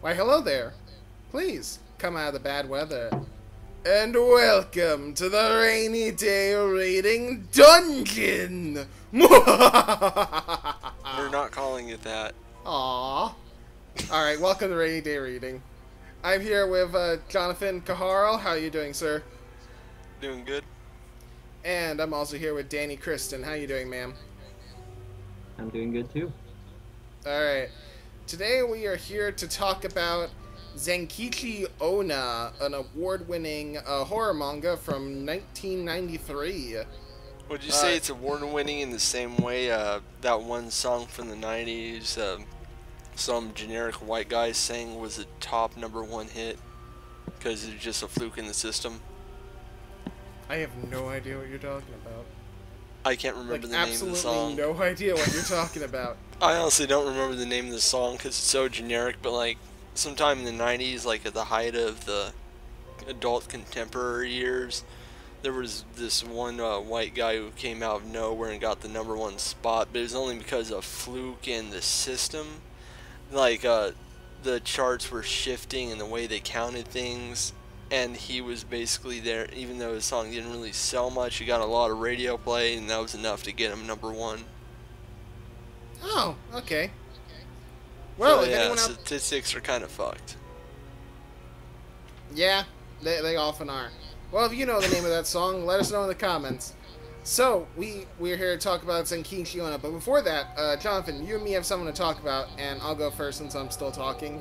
Why, hello there. Please, come out of the bad weather. And welcome to the Rainy Day Reading Dungeon! We're not calling it that. Aww. Alright, welcome to Rainy Day Reading. I'm here with uh, Johnathan Kaharl. How are you doing, sir? Doing good. And I'm also here with Danni Kristen. How are you doing, ma'am? I'm doing good too. Alright. Today we are here to talk about Zashiki Onna, an award-winning uh, horror manga from 1993. Would you Uh, say it's award-winning in the same way uh, that one song from the '90s, uh, some generic white guy sang was a top number one hit because it's just a fluke in the system? I have no idea what you're talking about. I can't remember Like, the name of the absolutely song. no idea what you're talking about. I honestly don't remember the name of the song because it's so generic. But like, sometime in the '90s, like at the height of the adult contemporary years, there was this one uh, white guy who came out of nowhere and got the number one spot. But it was only because of fluke in the system. Like, uh, the charts were shifting and the way they counted things. And he was basically there, even though his song didn't really sell much. He got a lot of radio play, and that was enough to get him number one. Oh, okay. Well, So, if yeah, anyone statistics are kind of fucked. Yeah, they, they often are. Well, if you know the name of that song, let us know in the comments. So, we, we're here to talk about Zashiki Onna, but before that, uh, Johnathan, you and me have something to talk about, and I'll go first since I'm still talking.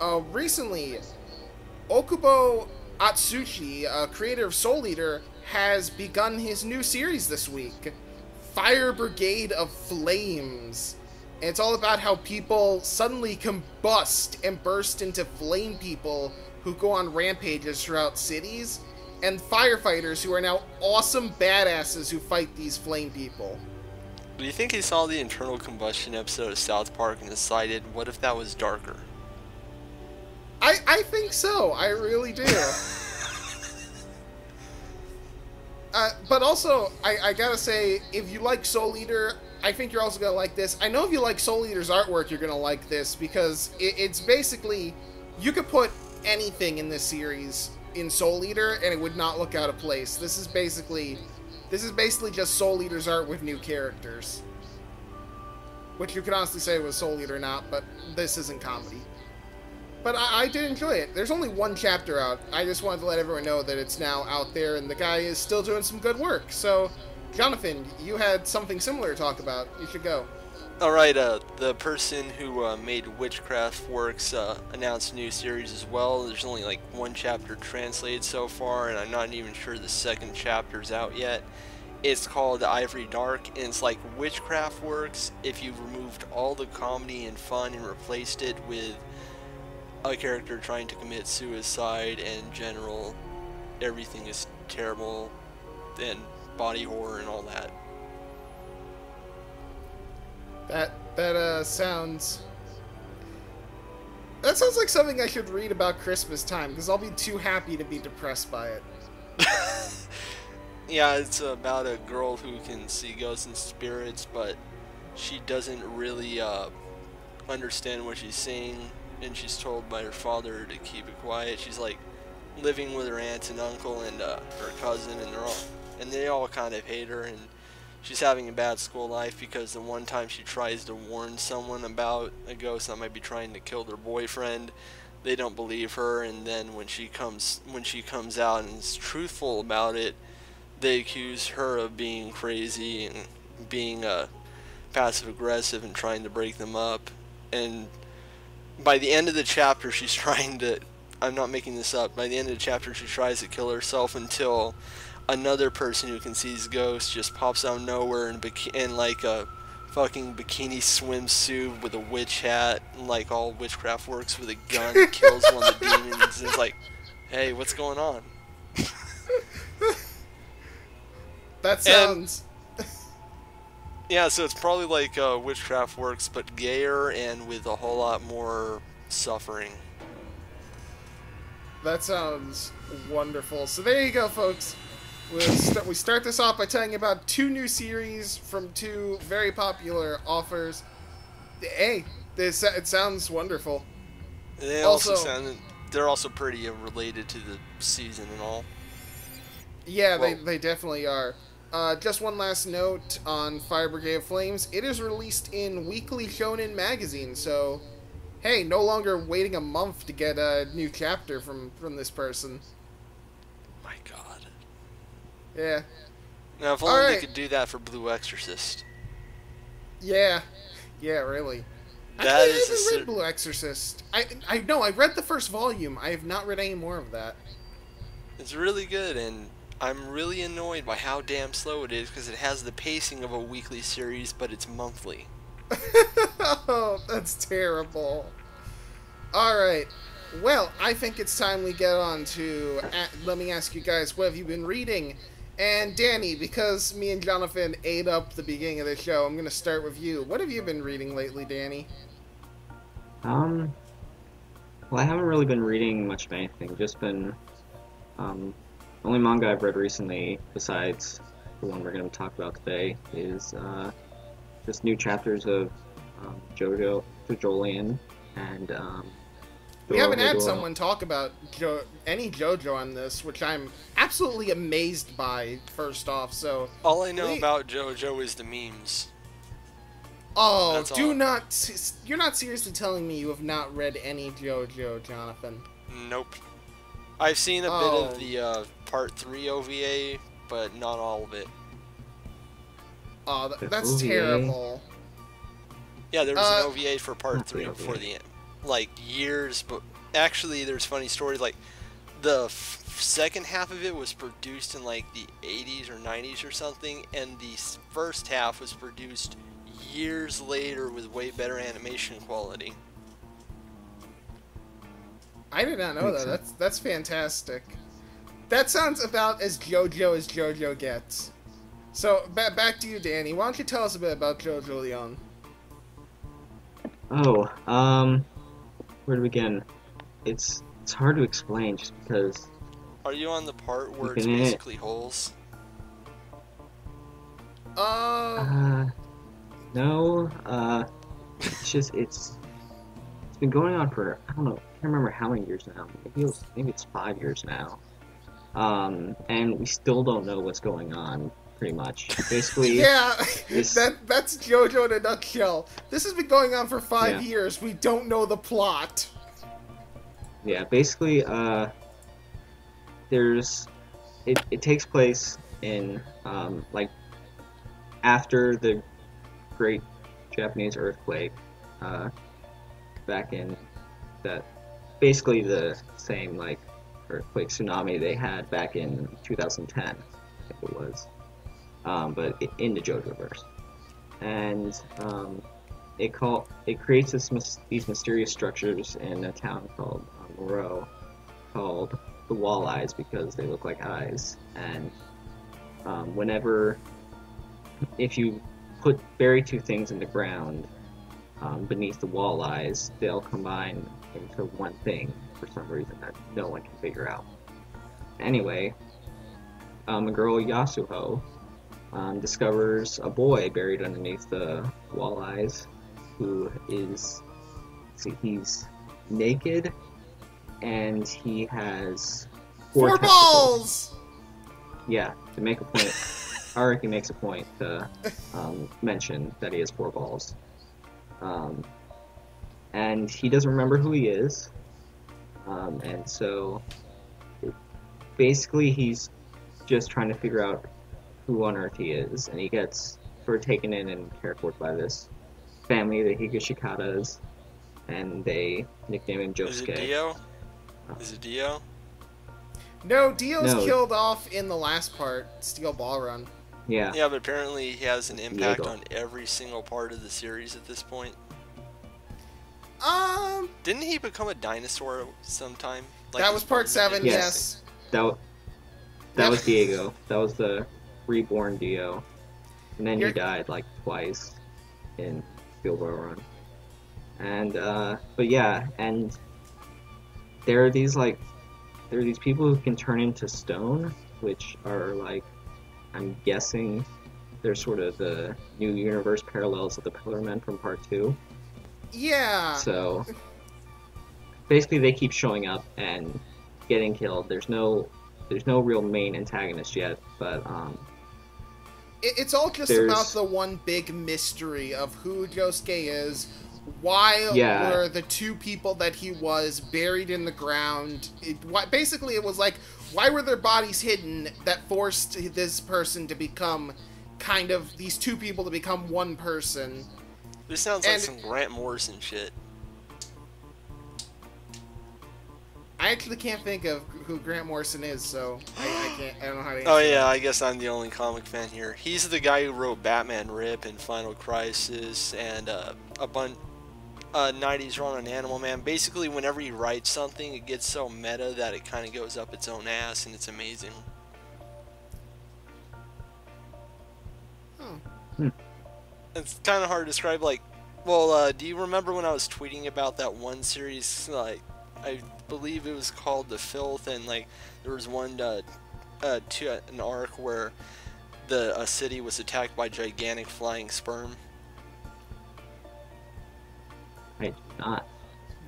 Uh, recently, Okubo Atsushi, uh, creator of Soul Eater, has begun his new series this week Fire Brigade of Flames. And it's all about how people suddenly combust and burst into flame people who go on rampages throughout cities, and firefighters who are now awesome badasses who fight these flame people. Do you think he saw the internal combustion episode of South Park and decided, what if that was darker? I, I think so. I really do. uh, but also, I, I gotta say, if you like Soul Eater, I think you're also gonna like this. I know if you like Soul Eater's artwork, you're gonna like this because it, it's basically you could put anything in this series in Soul Eater and it would not look out of place. This is basically this is basically just Soul Eater's art with new characters. Which you could honestly say was Soul Eater or not, but this isn't comedy. But I, I did enjoy it. There's only one chapter out. I just wanted to let everyone know that it's now out there and the guy is still doing some good work. So, Johnathan, you had something similar to talk about. You should go. Alright, uh, the person who uh, made Witchcraft Works uh, announced a new series as well. There's only like one chapter translated so far, and I'm not even sure the second chapter's out yet. It's called Ivory Dark, and it's like Witchcraft Works if you removed all the comedy and fun and replaced it with a character trying to commit suicide and general everything is terrible and body horror and all that. That that uh sounds That sounds like something I should read about Christmas time because I'll be too happy to be depressed by it. Yeah, it's about a girl who can see ghosts and spirits, but she doesn't really uh, understand what she's seeing, and she's told by her father to keep it quiet. She's like living with her aunt and uncle and uh, her cousin, and they're all and they all kind of hate her, and she's having a bad school life because the one time she tries to warn someone about a ghost that might be trying to kill their boyfriend, they don't believe her, and then when she comes when she comes out and is truthful about it they accuse her of being crazy and being uh, passive aggressive and trying to break them up. And by the end of the chapter, she's trying to. I'm not making this up. By the end of the chapter, she tries to kill herself until another person who can see ghosts just pops out of nowhere in, biki- in like a fucking bikini swimsuit with a witch hat, and like all witchcraft works with a gun, kills one of the demons, and it's like, hey, what's going on? That sounds Yeah, so it's probably like uh, Witchcraft Works, but gayer and with a whole lot more suffering. that sounds wonderful. So there you go, folks. We'll st- we start this off by telling you about two new series from two very popular authors. Hey, this it sounds wonderful. They also, Also- sound they're also pretty uh, related to the season and all. Yeah, they, they definitely are. Uh, just one last note on Fire Brigade of Flames. It is released in Weekly Shonen magazine, so hey, no longer waiting a month to get a new chapter from from this person. My God. Yeah, Now, if only Alright. they could do that for Blue Exorcist. yeah, yeah, really. That I is haven't a read Blue Exorcist. I I know I read the first volume. I have not read any more of that. It's really good, and I'm really annoyed by how damn slow it is because it has the pacing of a weekly series, but it's monthly. oh, that's terrible. All right. Well, I think it's time we get on to. a let me ask you guys, what have you been reading? And Danni, because me and Jonathan ate up the beginning of the show, I'm going to start with you. What have you been reading lately, Danni? Um, well, I haven't really been reading much of anything. Just been, um, the only manga I've read recently, besides the one we're going to talk about today, is uh, just new chapters of um, JoJo, JoJolion, and um, We haven't had someone talk about jo- any JoJo on this, which I'm absolutely amazed by. First off, so All I know Wait. about JoJo is the memes. oh, That's do all. not. You're not seriously telling me you have not read any JoJo, Johnathan? Nope. I've seen a bit Oh. of the uh, part three OVA, but not all of it. Oh, th- that's OVA? terrible. Yeah, there was Uh, an OVA for part three before the end, like years. But actually, there's funny stories. Like the f- second half of it was produced in like the 80s or 90s or something, and the first half was produced years later with way better animation quality. I did not know that. sense. That's that's fantastic. That sounds about as JoJo as JoJo gets. So ba- back to you, Danni. Why don't you tell us a bit about JoJolion? Oh, um, where to begin? It's it's hard to explain just because Are you on the part where it's Looking at it. basically holes? Uh, Uh, no. Uh, it's just it's it's been going on for I don't know. I can't remember how many years now. Maybe it was, maybe it's five years now. Um, and we still don't know what's going on. Pretty much. Basically, yeah, this- that that's JoJo in a nutshell. This has been going on for five Yeah. years. We don't know the plot. yeah. Basically, uh, there's it. It takes place in um like after the Great Japanese Earthquake, uh, back in that basically the same like earthquake tsunami they had back in 2010, I think it was, um, but in the JoJoverse, and um, it call it creates this these mysterious structures in a town called uh, Morioh, called the Wall Eyes because they look like eyes, and um, whenever if you put bury two things in the ground um, beneath the wall eyes, they'll combine into one thing for some reason that no one can figure out. Anyway, um, a girl Yasuho um, discovers a boy buried underneath the walleyes who is see he's naked and he has four, Four, balls. Yeah, to make a point, Araki makes a point to um, mention that he has four balls. Um, and he doesn't remember who he is. Um, and so basically, he's just trying to figure out who on earth he is. And he gets sort of taken in and cared for by this family, the Higashikatas, and they nickname him Josuke. Is it Dio? Is it Dio? No, Dio's No. killed off in the last part, Steel Ball Run. Yeah. Yeah, but apparently he has an impact Diego. on every single part of the series at this point. Um, Didn't he become a dinosaur sometime? Like that was part seven. did? Yes. That that was Diego. That was the reborn Dio, and then You're- he died like twice in Steel Ball Run. And uh, but yeah, and there are these like there are these people who can turn into stone, which are like I'm guessing they're sort of the new universe parallels of the Pillar Men from Part Two. Yeah. So basically they keep showing up and getting killed. There's no there's no real main antagonist yet, but um, It, it's all just There's- about the one big mystery of who Josuke is. Why Yeah. were the two people that he was buried in the ground? It, why, basically, it was like, why were their bodies hidden that forced this person to become kind of these two people to become one person? This sounds like And- some Grant Morrison shit. I actually can't think of who Grant Morrison is, so I, I can't. I don't know how to. Answer Oh that. yeah, I guess I'm the only comic fan here. He's the guy who wrote Batman Rip and Final Crisis and uh, a bunch. Uh, 90s run on Animal Man. Basically, whenever he writes something, it gets so meta that it kind of goes up its own ass, and it's amazing. Oh. It's kind of hard to describe. Like, well, uh, do you remember when I was tweeting about that one series? Like, I believe it was called The Filth, and like there was one uh, uh, to an arc where the a city was attacked by gigantic flying sperm. I do not.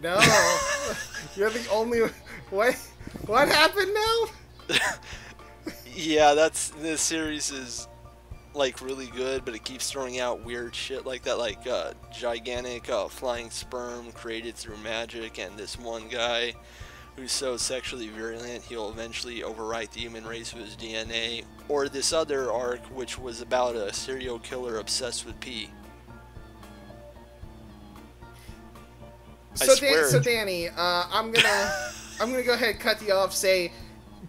No, you're the only. What? What happened now? Yeah, that's this series is like really good, but it keeps throwing out weird shit like that, like uh, gigantic uh, flying sperm created through magic, and this one guy who's so sexually virulent he'll eventually overwrite the human race with his DNA. Or this other arc, which was about a serial killer obsessed with pee. So, Dan, so Danni, uh, I'm gonna, I'm gonna go ahead and cut you off. Say,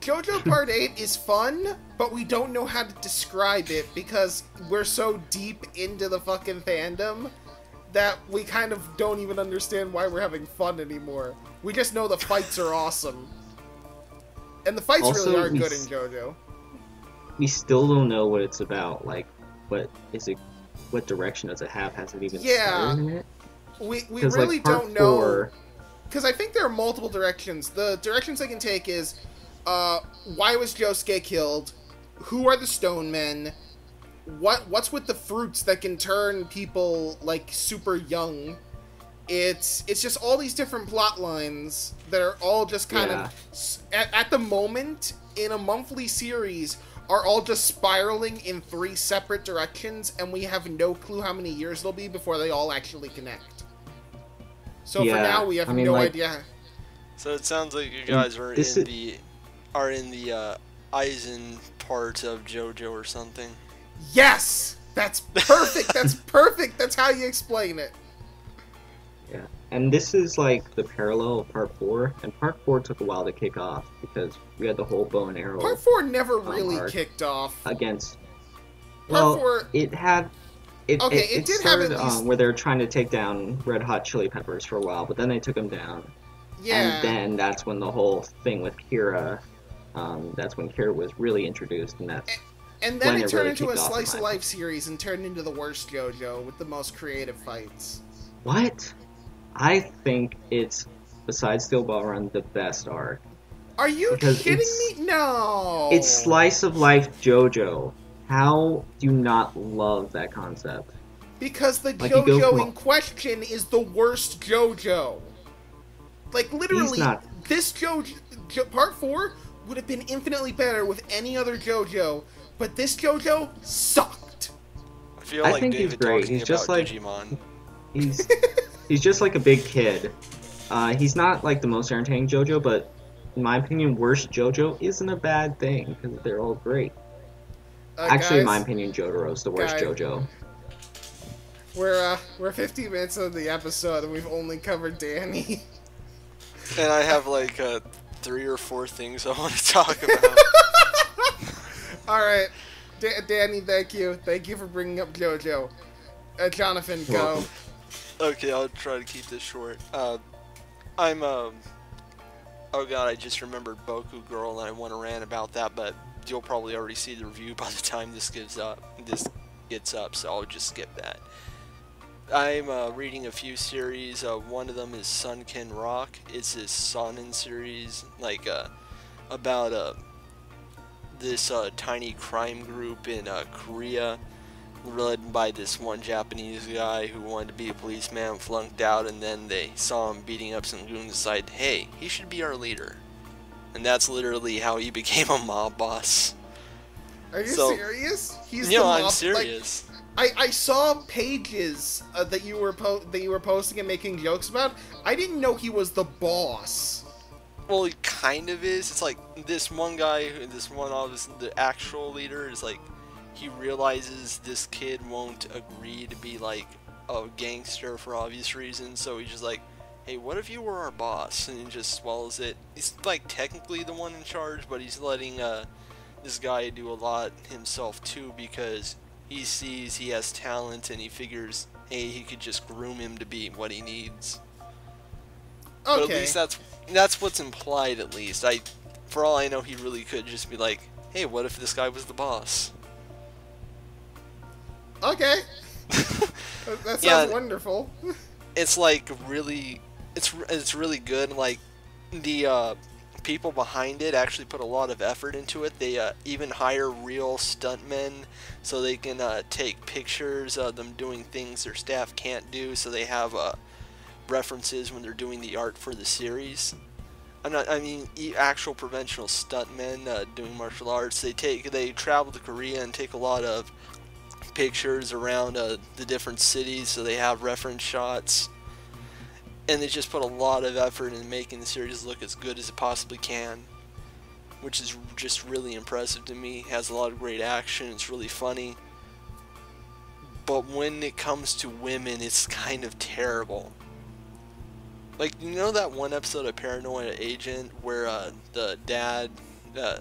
JoJo Part Eight is fun, but we don't know how to describe it because we're so deep into the fucking fandom that we kind of don't even understand why we're having fun anymore. We just know the fights are awesome, and the fights Also, really are good in JoJo. We still don't know what it's about. Like, what is it? What direction does it have? Has it even Yeah. started it? We we really like, don't know. because I think there are multiple directions. The directions they can take is, uh, why was Josuke killed? Who are the Stone Men? What what's with the fruits that can turn people like super young? It's it's just all these different plot lines that are all just kind Yeah. of at, at the moment in a monthly series are all just spiraling in three separate directions, and we have no clue how many years they'll be before they all actually connect. So for now, we have I mean, no like- idea. So it sounds like you guys are in is- the are in the uh, Eisen part of JoJo or something. Yes, that's perfect. that's perfect. That's how you explain it. Yeah, and this is like the parallel of part four, and part four took a while to kick off because we had the whole bow and arrow Part four never Um, really kicked off. against. Part Well, four, it had. It, Okay, it, it it did have at least- um, where they were trying to take down Red Hot Chili Peppers for a while, but then they took them down, yeah. and then that's when the whole thing with Kira. Um, that's when Kira was really introduced, and that's And then when it it turned really into a kicked off, in slice of life series and turned into the worst JoJo with the most creative fights. what I think it's besides Steel Ball Run the best arc. Are you Because kidding me? No. It's slice of life JoJo. How do you not love that concept? Because the Like, JoJo from- in question is the worst JoJo. Like literally, not. this JoJo Jo- Part Four would have been infinitely better with any other JoJo, but this JoJo sucked. I feel I like think he's great. talking He's just like- Digimon. He's he's just like a big kid. Uh, he's not like the most entertaining JoJo, but in my opinion, worst JoJo isn't a bad thing because they're all great. Uh, Actually, in my guys, opinion, Jotaro's the worst Guys. JoJo. we're uh, we're 15 minutes into the episode and we've only covered Danni. And I have like uh, three or four things I want to talk about. All right, Da- Danni, thank you, thank you for bringing up JoJo. Uh, Johnathan, go. okay, I'll try to keep this short. Uh, I'm um. Oh god, I just remembered Boku Girl, and I want to rant about that, but you'll probably already see the review by the time this gives up. This gets up, so I'll just skip that. I'm uh, reading a few series. Uh, one of them is Sun-Ken Rock. It's this seinen series, like uh, about uh, this uh, tiny crime group in uh, Korea led by this one Japanese guy who wanted to be a policeman, flunked out, and then they saw him beating up some goons and decided, hey, he should be our leader. And that's literally how he became a mob boss. Are you So- serious? He's no, the I'm mob- serious. Like, I, I saw pages uh, that you were that you were posting and making jokes about. I didn't know he was the boss. Well, he kind of is. It's like this one guy, this one officer, the actual leader is like, he realizes this kid won't agree to be like a gangster for obvious reasons, so he's just like, hey, what if you were our boss? And he just swallows it. He's like technically the one in charge, but he's letting uh, this guy do a lot himself too because he sees he has talent and he figures, hey, he could just groom him to be what he needs. Okay. But at least that's that's what's implied. At least I, for all I know, he really could just be like, "Hey, what if this guy was the boss?" Okay. That- sounds Yeah. wonderful. It's like really, it's it's really good. Like the uh, people behind it actually put a lot of effort into it. They uh, even hire real stuntmen so they can uh, take pictures of them doing things their staff can't do. So they have uh, references when they're doing the art for the series. I'm not. I mean, actual conventional stuntmen uh, doing martial arts. They take. They travel to Korea and take a lot of pictures around uh, the different cities, so they have reference shots. And they just put a lot of effort in making the series look as good as it possibly can, which is just really impressive to me. Has a lot of great action. It's really funny. But when it comes to women, it's kind of terrible. Like you know that one episode of Paranoid Agent where uh, the dad uh,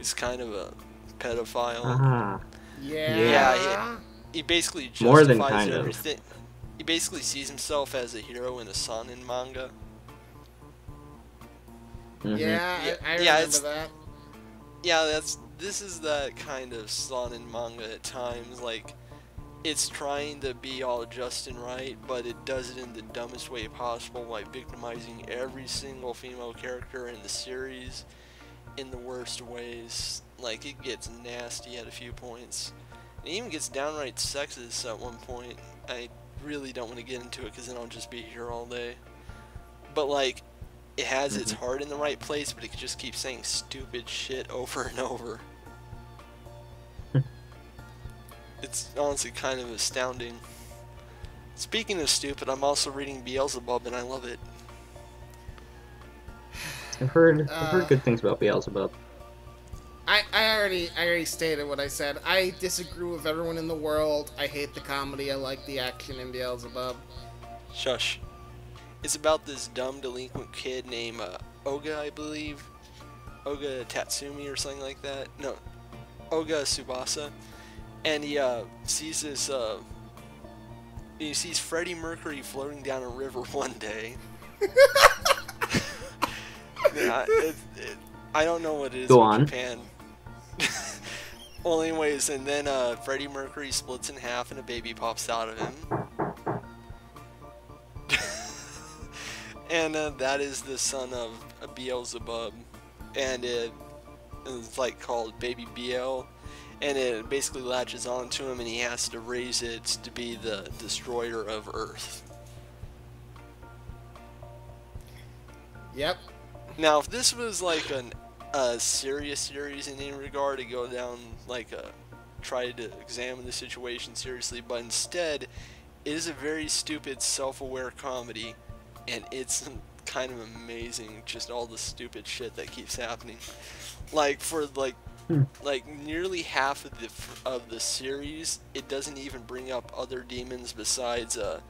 is kind of a pedophile. Ah, Yeah. Yeah, he basically justifies More than kind of. Everything. He basically sees himself as a hero in a shonen manga. mhm. Yeah, Yeah, I, I yeah, remember that. Yeah, that's this is that kind of shonen manga at times. Like, it's trying to be all just and right, but it does it in the dumbest way possible by victimizing every single female character in the series in the worst ways. Like, it gets nasty at a few points. It even gets downright sexist at one point. I really don't want to get into it because then I'll just be here all day. But, like, it has its Mhm. heart in the right place, but it just keeps saying stupid shit over and over. it's honestly kind of astounding. Speaking of stupid, I'm also reading Beelzebub and I love it. I've heard I've Uh, heard good things about Beelzebub. I, I already I already stated what I said. I disagree with everyone in the world. I hate the comedy. I like the action in Beelzebub. Shush. It's about this dumb delinquent kid named uh, Oga, I believe. Oga Tatsumi or something like that. No, Oga Subasa. And he uh, sees this. Uh, he sees Freddie Mercury floating down a river one day. Yeah, it, it, I don't know what it is Go with on. Japan. Well, anyways, and then uh, Freddie Mercury splits in half and a baby pops out of him. and uh, that is the son of Beelzebub, and it is like called Baby Beel, and it basically latches onto him, and he has to raise it to be the destroyer of Earth. Yep. Now, if this was like an, a serious series in any regard to go down like a try to examine the situation seriously, but instead, it is a very stupid, self-aware comedy, and it's kind of amazing just all the stupid shit that keeps happening. Like for like Hmm. like nearly half of the of the series, it doesn't even bring up other demons besides uh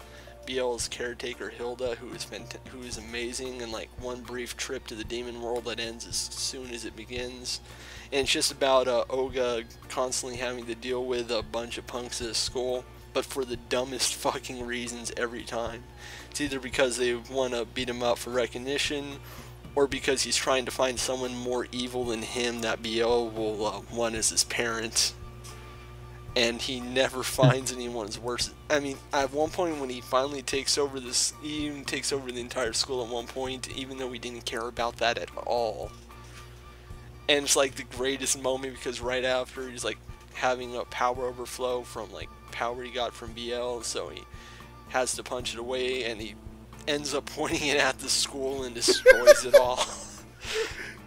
Beel's caretaker Hilda, who is fant- who is amazing, and like one brief trip to the demon world that ends as soon as it begins. And it's just about uh, Oga constantly having to deal with a bunch of punks at school, but for the dumbest fucking reasons every time. It's either because they want to beat him up for recognition, or because he's trying to find someone more evil than him that Biel will uh, want as his parent and he never finds anyone as worse. I mean, at one point when he finally takes over this, he even takes over the entire school at one point, even though we didn't care about that at all. And it's like the greatest moment because right after he's like, having a power overflow from like power he got from BL, so he has to punch it away, and he ends up pointing it at the school and destroys it all.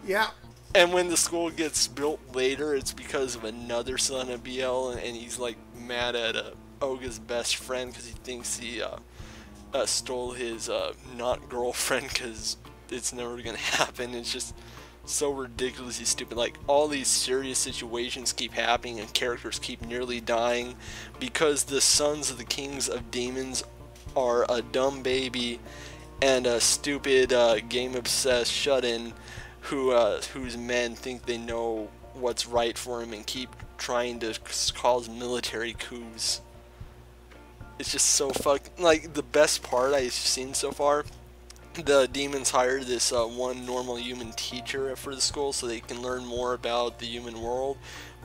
Yeah. And when the school gets built later, it's because of another son of BL, and he's like mad at uh, Oga's best friend because he thinks he uh, uh, stole his uh, not girlfriend because it's never gonna happen. It's just so ridiculously stupid. Like all these serious situations keep happening and characters keep nearly dying because the sons of the kings of demons are a dumb baby and a stupid uh, game obsessed shut in who uh, whose men think they know what's right for him and keep trying to cause military coups. It's just so fuck like the best part I've seen so far the demons hire this uh, one normal human teacher for the school so they can learn more about the human world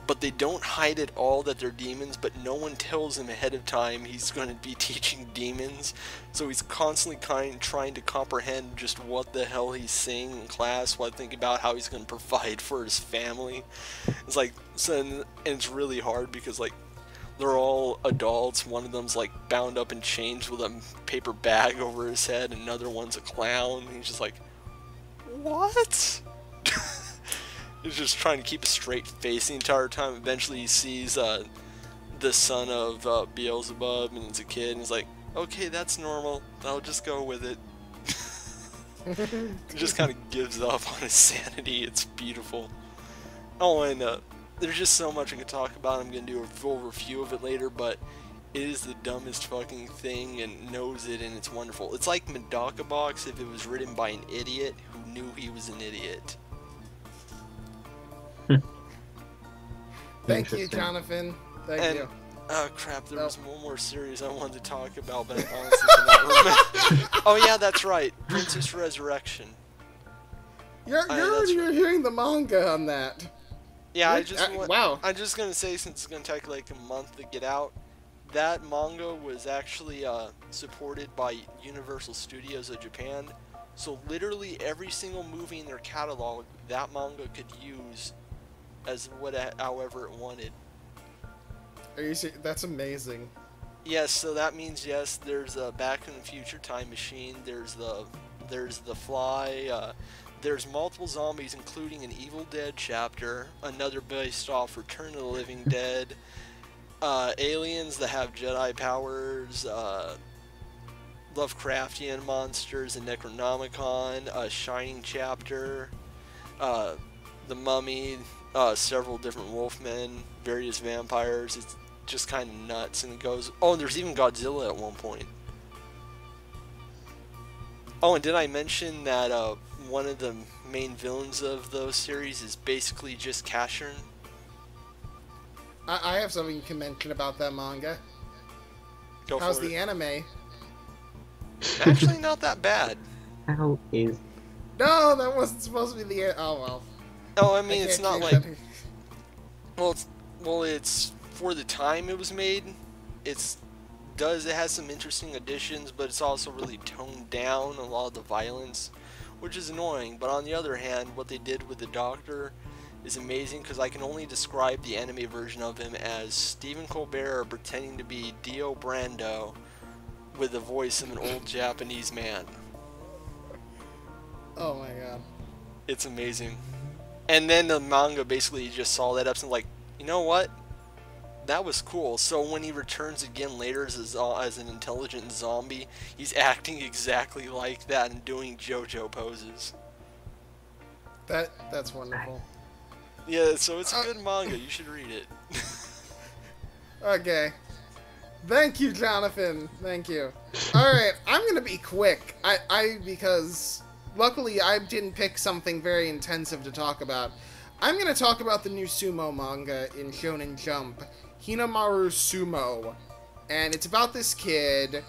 but they don't hide at all that they're demons but no one tells him ahead of time he's going to be teaching demons so he's constantly kind trying to comprehend just what the hell he's seeing in class while thinking about how he's going to provide for his family it's like so and it's really hard because like they're all adults. One of them's like bound up in chains with a paper bag over his head. Another one's a clown. He's just like, what? He's just trying to keep a straight face the entire time. Eventually, he sees uh, the son of uh, Beelzebub, and it's a kid, and he's like, okay, that's normal. I'll just go with it. he just kind of gives up on his sanity. It's beautiful. Oh, and uh, there's just so much I could talk about. I'm gonna do a full review of it later, but it is the dumbest fucking thing and knows it, and it's wonderful. It's like Medaka Box if it was written by an idiot who knew he was an idiot. Thank you, Johnathan. Thank and, you. Oh crap! There was one more series I wanted to talk about, but I honestly cannot remember. oh yeah, that's right, Princess Resurrection. You're I- you're that's already reviewing the manga on that. Yeah, I just uh, want, wow. I'm just gonna say since it's gonna take like a month to get out, that manga was actually uh, supported by Universal Studios of Japan. So literally every single movie in their catalog, that manga could use as what however it wanted. Are you ser- That's amazing. Yes, so that means yes. There's a Back in the Future time machine. There's the there's the Fly. Uh, there's multiple zombies, including an Evil Dead chapter, another based off Return of the Living Dead, uh, aliens that have Jedi powers, uh, Lovecraftian monsters, a Necronomicon, a Shining chapter, uh, the Mummy, uh, several different Wolfmen, various vampires. It's just kind of nuts, and it goes. Oh, and there's even Godzilla at one point. Oh, and did I mention that uh, one of the main villains of those series is basically just Casshern? I, I have something you can mention about that manga. Go How's for the it. anime? Actually, not that bad. How is No, that wasn't supposed to be the. a- Oh well. Oh, I mean, it's can't like well, it's well, it's for the time it was made. It's does it has some interesting additions, but it's also really toned down a lot of the violence, which is annoying. But on the other hand, what they did with the Doctor is amazing because I can only describe the anime version of him as Stephen Colbert pretending to be Dio Brando with the voice of an old Japanese man. Oh my god. It's amazing. And then the manga basically just saw that up and like, you know what? That was cool. So when he returns again later as, a, as an intelligent zombie, he's acting exactly like that and doing JoJo poses. That that's wonderful. Yeah, so it's a Uh, good manga. You should read it. Okay. Thank you, Johnathan. Thank you. All right, I'm gonna be quick. I, I because luckily I didn't pick something very intensive to talk about. I'm gonna talk about the new sumo manga in Shonen Jump, Hinomaru Sumo, and it's about this kid,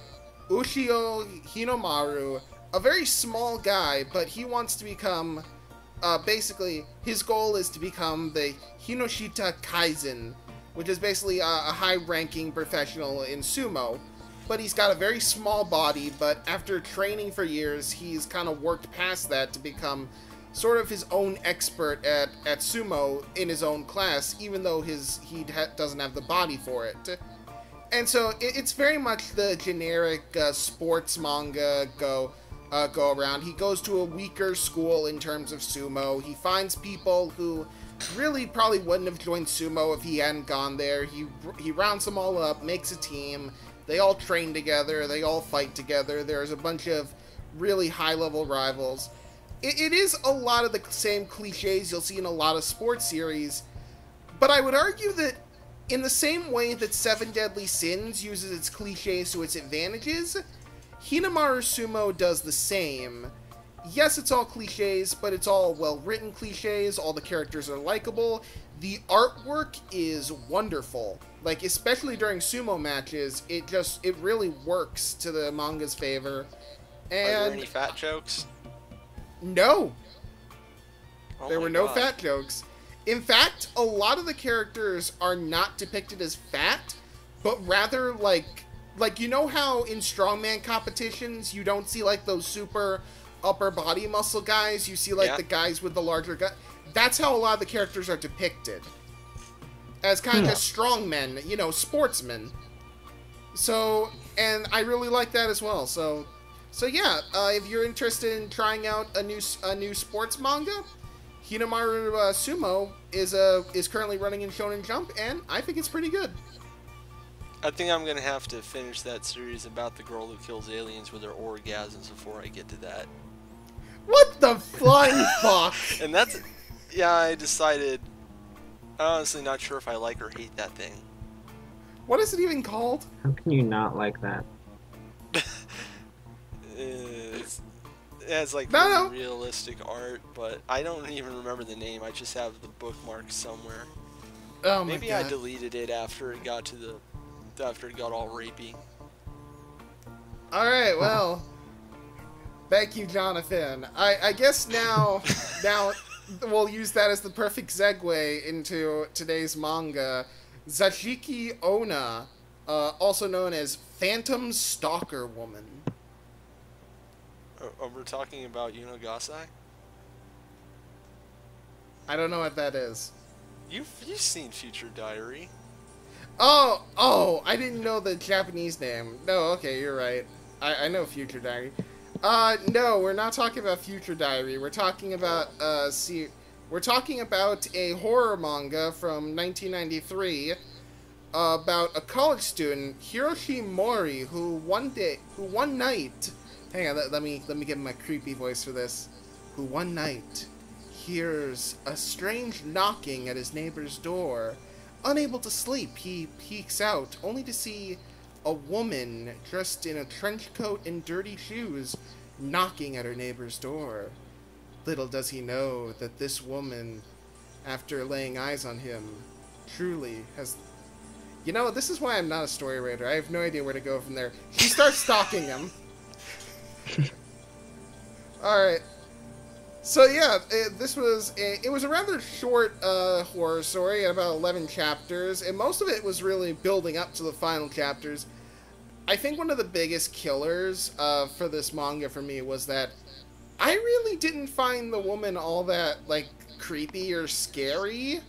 Ushio Hinomaru, a very small guy, but he wants to become. Uh, basically, his goal is to become the Hinoshita Kaisan, which is basically a, a high-ranking professional in sumo. But he's got a very small body. But after training for years, he's kind of worked past that to become sort of his own expert at, at sumo in his own class, even though his he ha- doesn't have the body for it. And so it, it's very much the generic uh, sports manga go uh, go around. He goes to a weaker school in terms of sumo. He finds people who really probably wouldn't have joined sumo if he hadn't gone there. He he rounds them all up, makes a team. They all train together. They all fight together. There's a bunch of really high level rivals. It, it is a lot of the same cliches you'll see in a lot of sports series, but I would argue that in the same way that Seven Deadly Sins uses its cliches to its advantages, Hinomaru Sumo does the same. Yes, it's all cliches, but it's all well written cliches. All the characters are likable. The artwork is wonderful. Like especially during sumo matches, it just it really works to the manga's favor. Are there And any fat jokes? no, Oh there were no God. fat jokes. In fact, a lot of the characters are not depicted as fat, but rather like like you know how in strongman competitions you don't see like those super upper body muscle guys, you see like Yeah. the guys with the larger gut. That's how a lot of the characters are depicted. As kind of Hmm. just strong men, you know, sportsmen. So, and I really like that as well. So, so yeah, uh, if you're interested in trying out a new s- a new sports manga, Hinomaru uh, Sumo is uh, is currently running in Shonen Jump, and I think it's pretty good. I think I'm gonna have to finish that series about the girl who kills aliens with her orgasms before I get to that. What the flying fuck? And that's, yeah, I decided. I'm honestly not sure if I like or hate that thing. What is it even called? How can you not like that? It's, it has like No, no. realistic art, but I don't even remember the name. I just have the bookmark somewhere. Oh my Maybe god! I deleted it after it got to the after it got all rapey. All right, well, thank you, Johnathan. I, I guess now, now we'll use that as the perfect segue into today's manga, Zashiki Onna, uh, also known as Phantom Stalker Woman. Oh, oh, we're talking about Yuno Gasai. I don't know what that is. You've you've seen Future Diary. Oh, oh, I didn't know the Japanese name. No, okay, you're right. I, I know Future Diary. Uh, no, we're not talking about Future Diary. We're talking about, uh, see, we're talking about a horror manga from 1993 uh, about a college student, Hiroshi Mori, who one day, who one night, hang on, let, let me, let me give my creepy voice for this, who one night hears a strange knocking at his neighbor's door. Unable to sleep, he peeks out, only to see a woman dressed in a trench coat and dirty shoes knocking at her neighbor's door. Little does he know that this woman, after laying eyes on him, truly has. You know, this is why I'm not a story writer. I have no idea where to go from there. She starts stalking him. Alright. So yeah, it, this was a, it was a rather short uh, horror story, about eleven chapters, and most of it was really building up to the final chapters. I think one of the biggest killers uh, for this manga for me was that I really didn't find the woman all that like creepy or scary.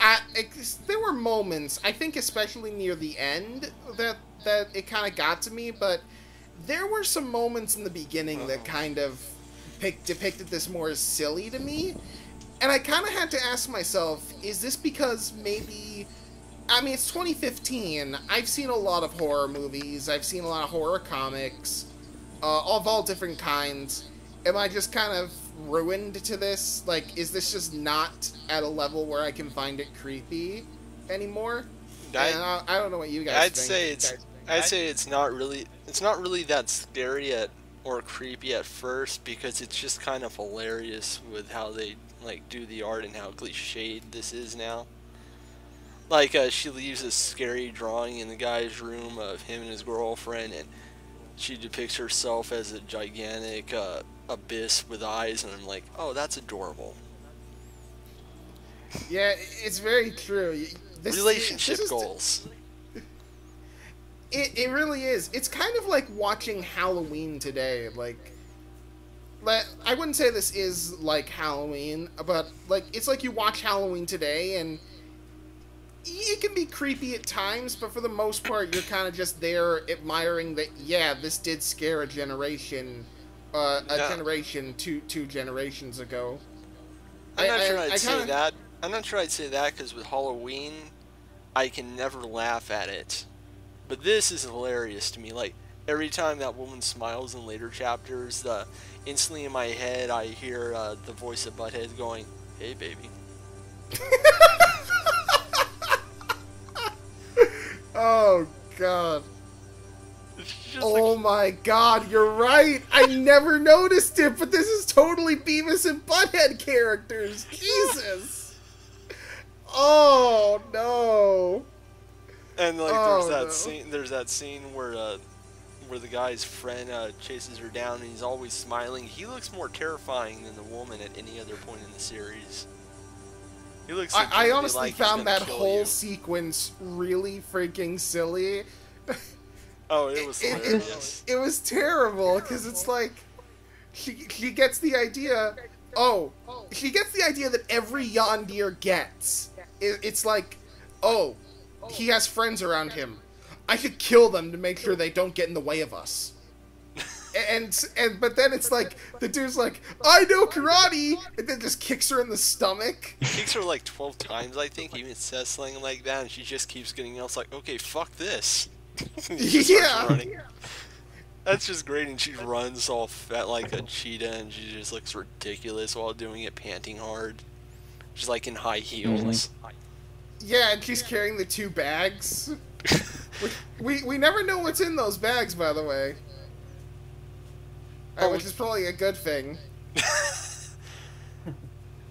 I, ex- there were moments, I think, especially near the end, that that it kind of got to me, but there were some moments in the beginning that kind of pic- depicted this more as silly to me. And I kind of had to ask myself, is this because maybe. I mean, it's 2015. I've seen a lot of horror movies, I've seen a lot of horror comics, uh, of all different kinds. Am I just kind of ruined to this? Like, is this just not at a level where I can find it creepy anymore? I- And I, I don't know what you guys I'd think. say it's I'd say it's not really it's not really that scary at or creepy at first because it's just kind of hilarious with how they like do the art and how cliched this is now. Like uh, she leaves a scary drawing in the guy's room of him and his girlfriend and she depicts herself as a gigantic uh, abyss with eyes and I'm like, "Oh, that's adorable." Yeah, it's very true. This, Relationship this goals. It, it really is. It's kind of like watching Halloween today. Like, I wouldn't say this is like Halloween, but like it's like you watch Halloween today and it can be creepy at times, but for the most part, you're kind of just there admiring that. Yeah, this did scare a generation, uh, a Yeah. generation two two generations ago. I'm not I- sure I'd I say kinda- that. I'm not sure I'd say that because with Halloween, I can never laugh at it. But this is hilarious to me. Like every time that woman smiles in later chapters, uh, instantly in my head I hear uh, the voice of Butthead going, "Hey, baby." Oh God. Oh like, my god, you're right! I never noticed it, but this is totally Beavis and Butthead characters! Jesus! Oh no! and like Oh, there's that no. scene. There's that scene where uh, where the guy's friend uh, chases her down and he's always smiling. He looks more terrifying than the woman at any other point in the series. He looks. I, I honestly like found that whole you. sequence really freaking silly. Oh, it was It- it- It was terrible, because it's like, she, she gets the idea, oh, she gets the idea that every Yandere gets. It, it's like, oh, he has friends around him. I should kill them to make sure they don't get in the way of us. And and but then it's like the dude's like I know karate, and then just kicks her in the stomach. He kicks her like 12 times, I think. He even says something like that, and she just keeps getting else like, okay, fuck this. He Yeah. That's just great, and she runs all fat like a cheetah, and she just looks ridiculous while doing it, panting hard. She's like in high heels. Mm-hmm. Yeah, and she's carrying the two bags. we, we we never know what's in those bags, by the way. Oh, which is probably a good thing.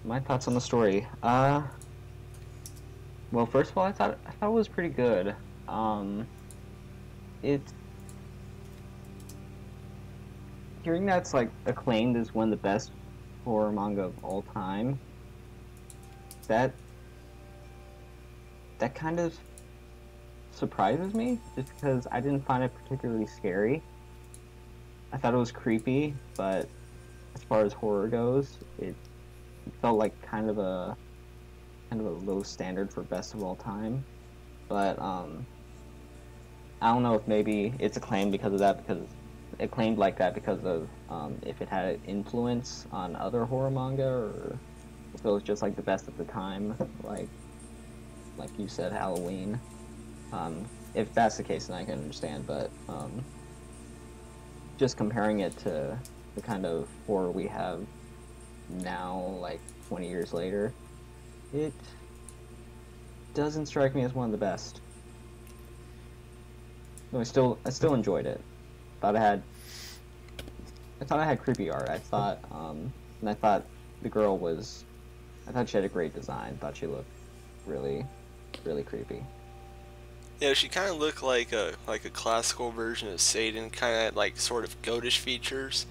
My thoughts on the story. Uh, well, first of all, I thought I thought it was pretty good. Um, it hearing that's like acclaimed as one of the best horror manga of all time. That that kind of surprises me, just because I didn't find it particularly scary. I thought it was creepy, but as far as horror goes, it felt like kind of a kind of a low standard for best of all time. But um I don't know if maybe it's acclaimed because of that because it claimed like that because of um, if it had influence on other horror manga or if it was just like the best at the time like like you said Halloween. Um, if that's the case then I can understand but um, just comparing it to the kind of horror we have now, like 20 years later, it doesn't strike me as one of the best. No, I still, I still enjoyed it. Thought I had, I thought I had creepy art. I thought, um, and I thought the girl was, I thought she had a great design. Thought she looked really, really creepy. Yeah, she kind of looked like a like a classical version of Satan, kind of like sort of goatish features.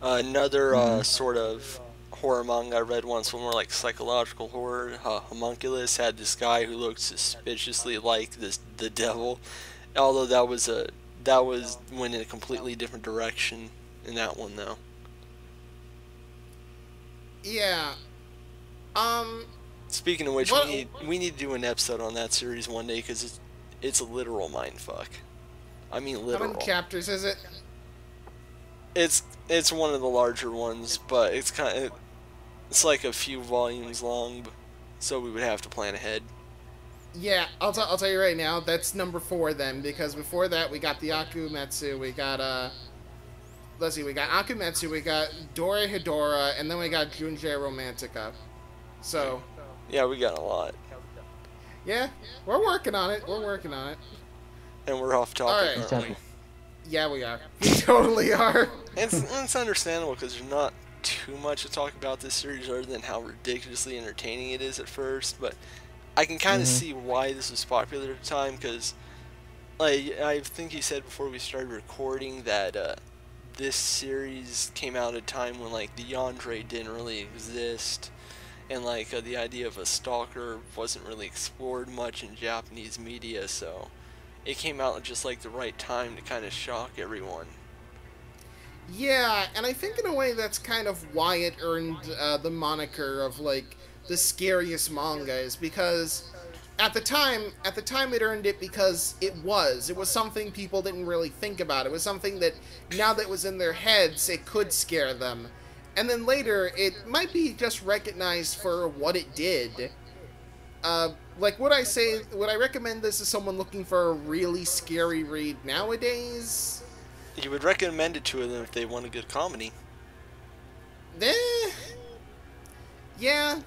Uh, another uh, sort of horror manga I read once, one more like psychological horror. Uh, Homunculus had this guy who looked suspiciously like this the devil, although that was a that was went in a completely different direction in that one though. Yeah. Um. Speaking of which, we need we need to do an episode on that series one day because it's it's a literal mindfuck. I mean literal. How many chapters is it? It's it's one of the larger ones, but it's kind of it's like a few volumes long, so we would have to plan ahead. Yeah, I'll, t- I'll tell you right now, that's number four then, because before that we got the Akumetsu, we got, uh, let's see, we got Akumetsu, we got Dorohedoro, and then we got Junjie Romantica. So, Yeah, we got a lot, yeah, we're working on it, we're working on it. and we're off topic, Alright. aren't we? Yeah, we are. We totally are. It's, it's understandable because there's not too much to talk about this series other than how ridiculously entertaining it is at first. But I can kind of Mhm. see why this was popular at the time because, like, I think you said before we started recording that uh, this series came out at a time when like the Yandere didn't really exist, and like uh, the idea of a stalker wasn't really explored much in Japanese media. So it came out at just like the right time to kind of shock everyone. Yeah, and I think in a way that's kind of why it earned uh, the moniker of like the scariest manga is because at the time at the time it earned it because it was it was something people didn't really think about it was something that now that it was in their heads it could scare them and then later it might be just recognized for what it did uh, like would i say would i recommend this to someone looking for a really scary read nowadays You would recommend it to them if they want a good comedy. Eh, yeah.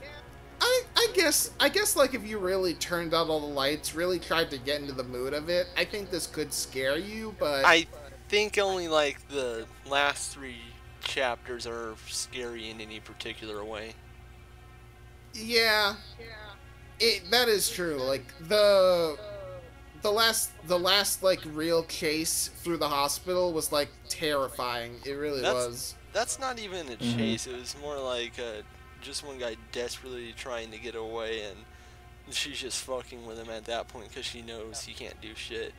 I, I guess I guess like if you really turned out all the lights, really tried to get into the mood of it, I think this could scare you, but I think only like the last three chapters are scary in any particular way. yeah. It that is true. Like the the last the last like real chase through the hospital was like terrifying. It really That's- was. That's not even a Mhm. chase. It was more like uh, just one guy desperately trying to get away, and she's just fucking with him at that point because she knows he can't do shit.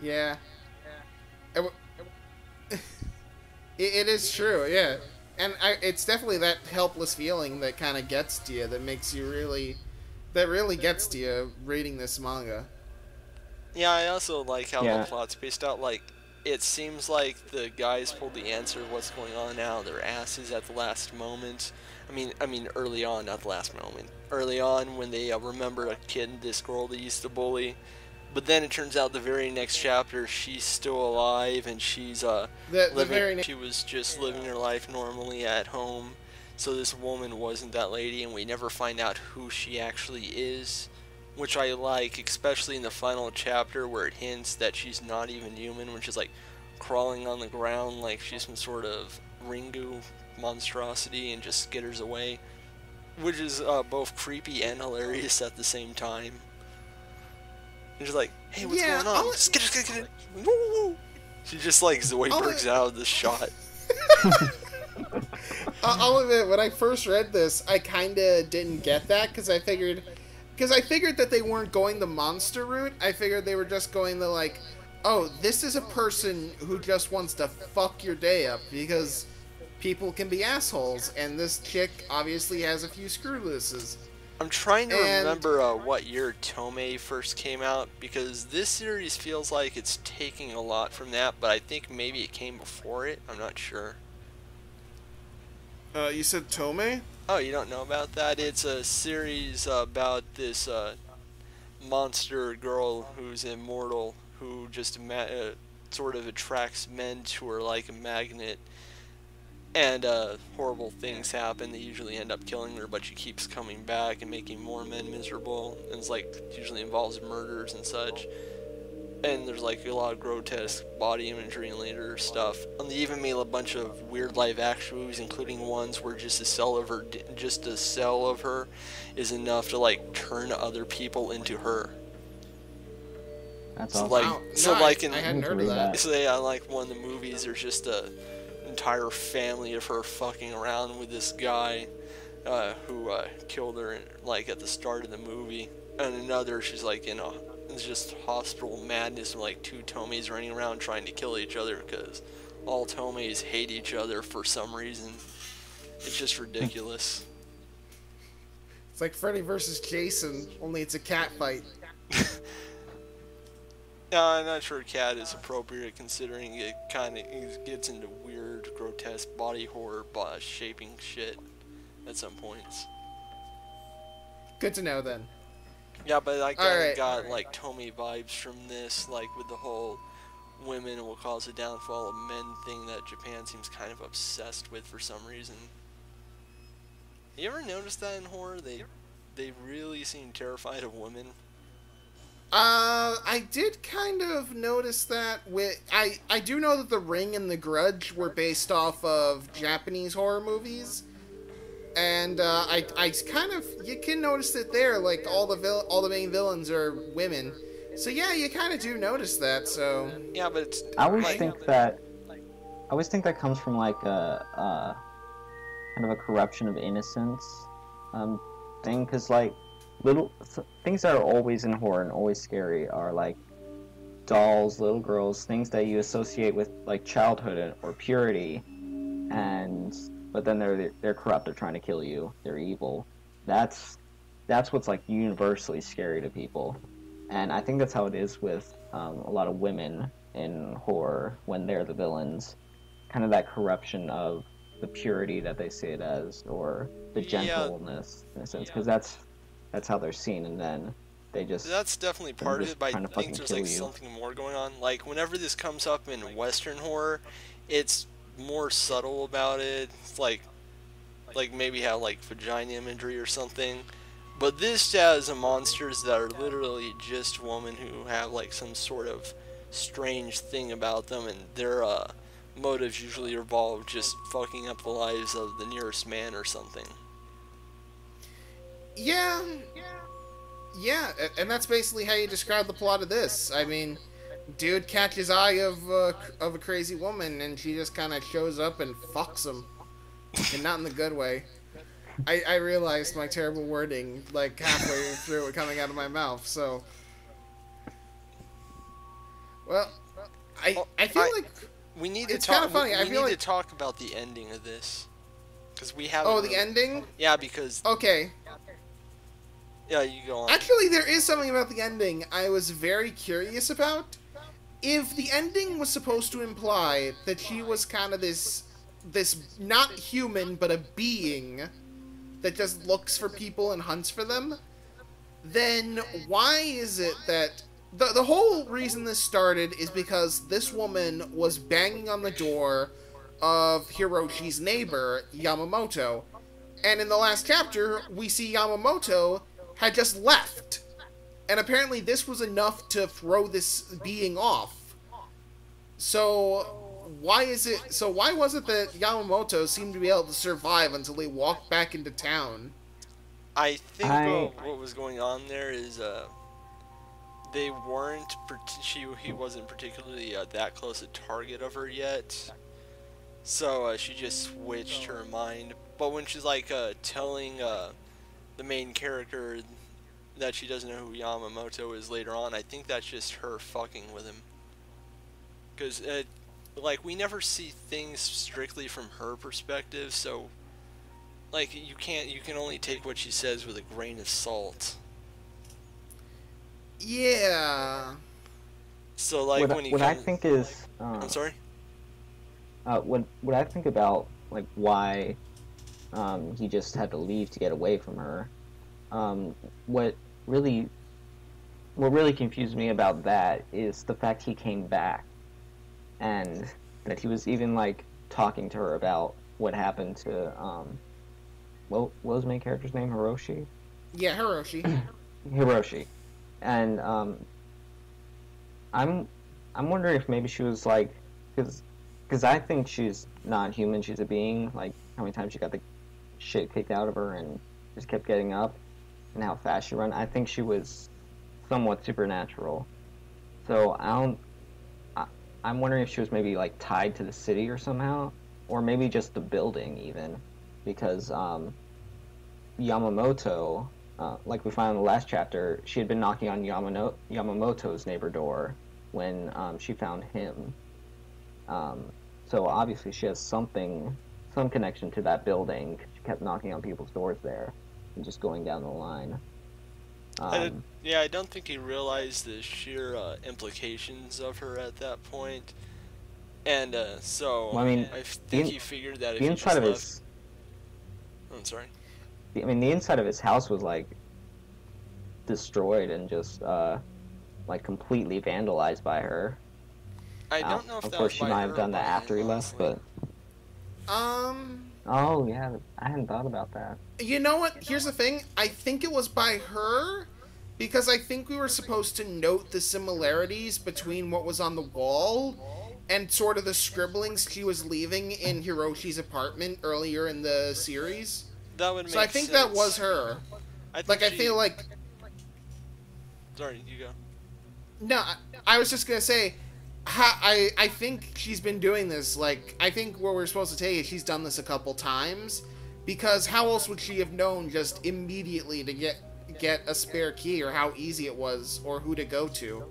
Yeah. It, w- it, it is true, yeah. And I, it's definitely that helpless feeling that kind of gets to you, that makes you really, that really gets to you reading this manga. Yeah, I also like how Yeah. the plot's spaced out. Like, it seems like the guys pulled the answer of what's going on now. Their asses at the last moment. I mean, I mean early on, not the last moment. Early on, when they uh, remember a kid, this girl they used to bully. But then it turns out the very next chapter, she's still alive and she's uh The, the living. she was just living her life normally at home. So this woman wasn't that lady, and we never find out who she actually is which I like, especially in the final chapter where it hints that she's not even human, when she's like crawling on the ground like she's some sort of Ringu monstrosity and just skitters away, which is uh, both creepy and hilarious at the same time. And she's like, "Hey, what's Yeah, going on?" I'll- Skitter, skitter, skitter. Woo, woo, woo. She just like Zoidbergs out of the shot. I'll admit, when I first read this, I kind of didn't get that because I figured, because I figured that they weren't going the monster route. I figured they were just going the like, oh, this is a person who just wants to fuck your day up because people can be assholes, and this chick obviously has a few screw looses. I'm trying to And- remember uh, what year Tomie first came out because this series feels like it's taking a lot from that, but I think maybe it came before it. I'm not sure. Uh, you said Tomie? Oh, you don't know about that? It's a series about this uh, monster girl who's immortal who just ma- uh, sort of attracts men to her like a magnet. And uh, horrible things happen. They usually end up killing her, but she keeps coming back and making more men miserable. And it's like usually involves murders and such. And there's like a lot of grotesque body imagery and later stuff. And they even made a bunch of weird live action movies, including ones where just a cell of her, just a cell of her, is enough to like turn other people into her. That's So, awesome. like- Wow. so No, like in- I, I hadn't heard of that. that. So yeah, like one of the movies, there's just a entire family of her fucking around with this guy uh, who uh, killed her, like at the start of the movie. And another, she's like in a it's just hospital madness, and like two Tomies running around trying to kill each other because all Tomies hate each other for some reason. It's just ridiculous. It's like Freddy versus Jason, only it's a cat fight. No, I'm not sure cat is appropriate considering it kind of gets into weird, grotesque body horror shaping shit at some points. Good to know then. Yeah, but I kind of Alright, got alright. like Tomie vibes from this, like with the whole women will cause the downfall of men thing that Japan seems kind of obsessed with for some reason. You ever notice that in horror? They they really seem terrified of women. Uh, I did kind of notice that with I I do know that The Ring and The Grudge were based off of Japanese horror movies, and uh, I I kind of you can notice it there. Like all the vil- all the main villains are women, so yeah, you kind of do notice that. So Yeah, but it's I always like, think that I always think that comes from like a, a kind of a corruption of innocence um, thing, because like little th- things that are always in horror and always scary are like dolls, little girls, things that you associate with like childhood or purity, and but then they're they're corrupt. They're trying to kill you. They're evil. That's that's what's like universally scary to people, and I think that's how it is with um, a lot of women in horror when they're the villains. Kind of that corruption of the purity that they see it as, or the Yeah. gentleness in a sense, because that's that's how they're seen, and then they just That's definitely part of it, but I think there's like you. something more going on. Like whenever this comes up in Western horror, it's more subtle about it. It's like, like maybe have like vagina imagery or something. But this has monsters that are literally just women who have like some sort of strange thing about them, and their uh, motives usually involve just fucking up the lives of the nearest man or something. Yeah, yeah, and that's basically how you describe the plot of this. I mean, dude catches eye of uh, of a crazy woman, and she just kind of shows up and fucks him, and not in the good way. I, I realized my terrible wording like halfway through it coming out of my mouth. So, well, I I feel I- like We need to It's talk. kinda funny, We, I we feel need like- to talk about the ending of this because we have. oh the ending. Yeah, because Okay, yeah, you go on. Actually, there is something about the ending I was very curious about. If the ending was supposed to imply that she was kind of this, this not human but a being that just looks for people and hunts for them, then why is it that the the whole reason this started is because this woman was banging on the door of Hiroshi's neighbor Yamamoto, and in the last chapter we see Yamamoto had just left, and apparently this was enough to throw this being off. So why is it? So why was it that Yamamoto seemed to be able to survive until he walked back into town? I think I- What, what was going on there is uh, they weren't. part- She he wasn't particularly uh, that close a target of her yet, so uh, she just switched her mind. But when she's like uh, telling uh, the main character that she doesn't know who Yamamoto is later on, I think that's just her fucking with him. Because uh, like we never see things strictly from her perspective, so like you can't you can only take what she says with a grain of salt. Yeah. So like what, when he what I think is uh, I'm sorry. uh, what what I think about like why um, he just had to leave to get away from her. Um, what really what really confused me about that is the fact he came back and that he was even like talking to her about what happened to um, what, what was the main character's name Hiroshi Yeah, Hiroshi. Hiroshi, and um, I'm I'm wondering if maybe she was like, because because I think she's not human. She's a being. Like how many times she got the shit kicked out of her and just kept getting up, and how fast she ran. I think she was somewhat supernatural. So I don't. I, I'm wondering if she was maybe like tied to the city or somehow, or maybe just the building even, because um, Yamamoto uh, like we found in the last chapter, she had been knocking on Yamano- Yamamoto's neighbor door when um, she found him. Um, so obviously she has something, some connection to that building. She kept knocking on people's doors there and just going down the line. I Um, Yeah, I don't think he realized the sheer uh, implications of her at that point. And uh, so Well, I mean, I think the he figured that if the he inside just of left, his, I'm sorry. I mean, the inside of his house was like destroyed and just uh, like completely vandalized by her. I don't know if of that course, was she by might her have done that after he left, honestly. but Um, oh yeah, I hadn't thought about that. you know what? Here's the thing. I think it was by her because I think we were supposed to note the similarities between what was on the wall and sort of the scribblings she was leaving in Hiroshi's apartment earlier in the series. that would make So I think that was her. I think Like I she- feel like Sorry, you go. No, I, I was just gonna say, ha, I I think she's been doing this. Like, I think what we're supposed to take is she's done this a couple times, because how else would she have known just immediately to get get a spare key, or how easy it was, or who to go to?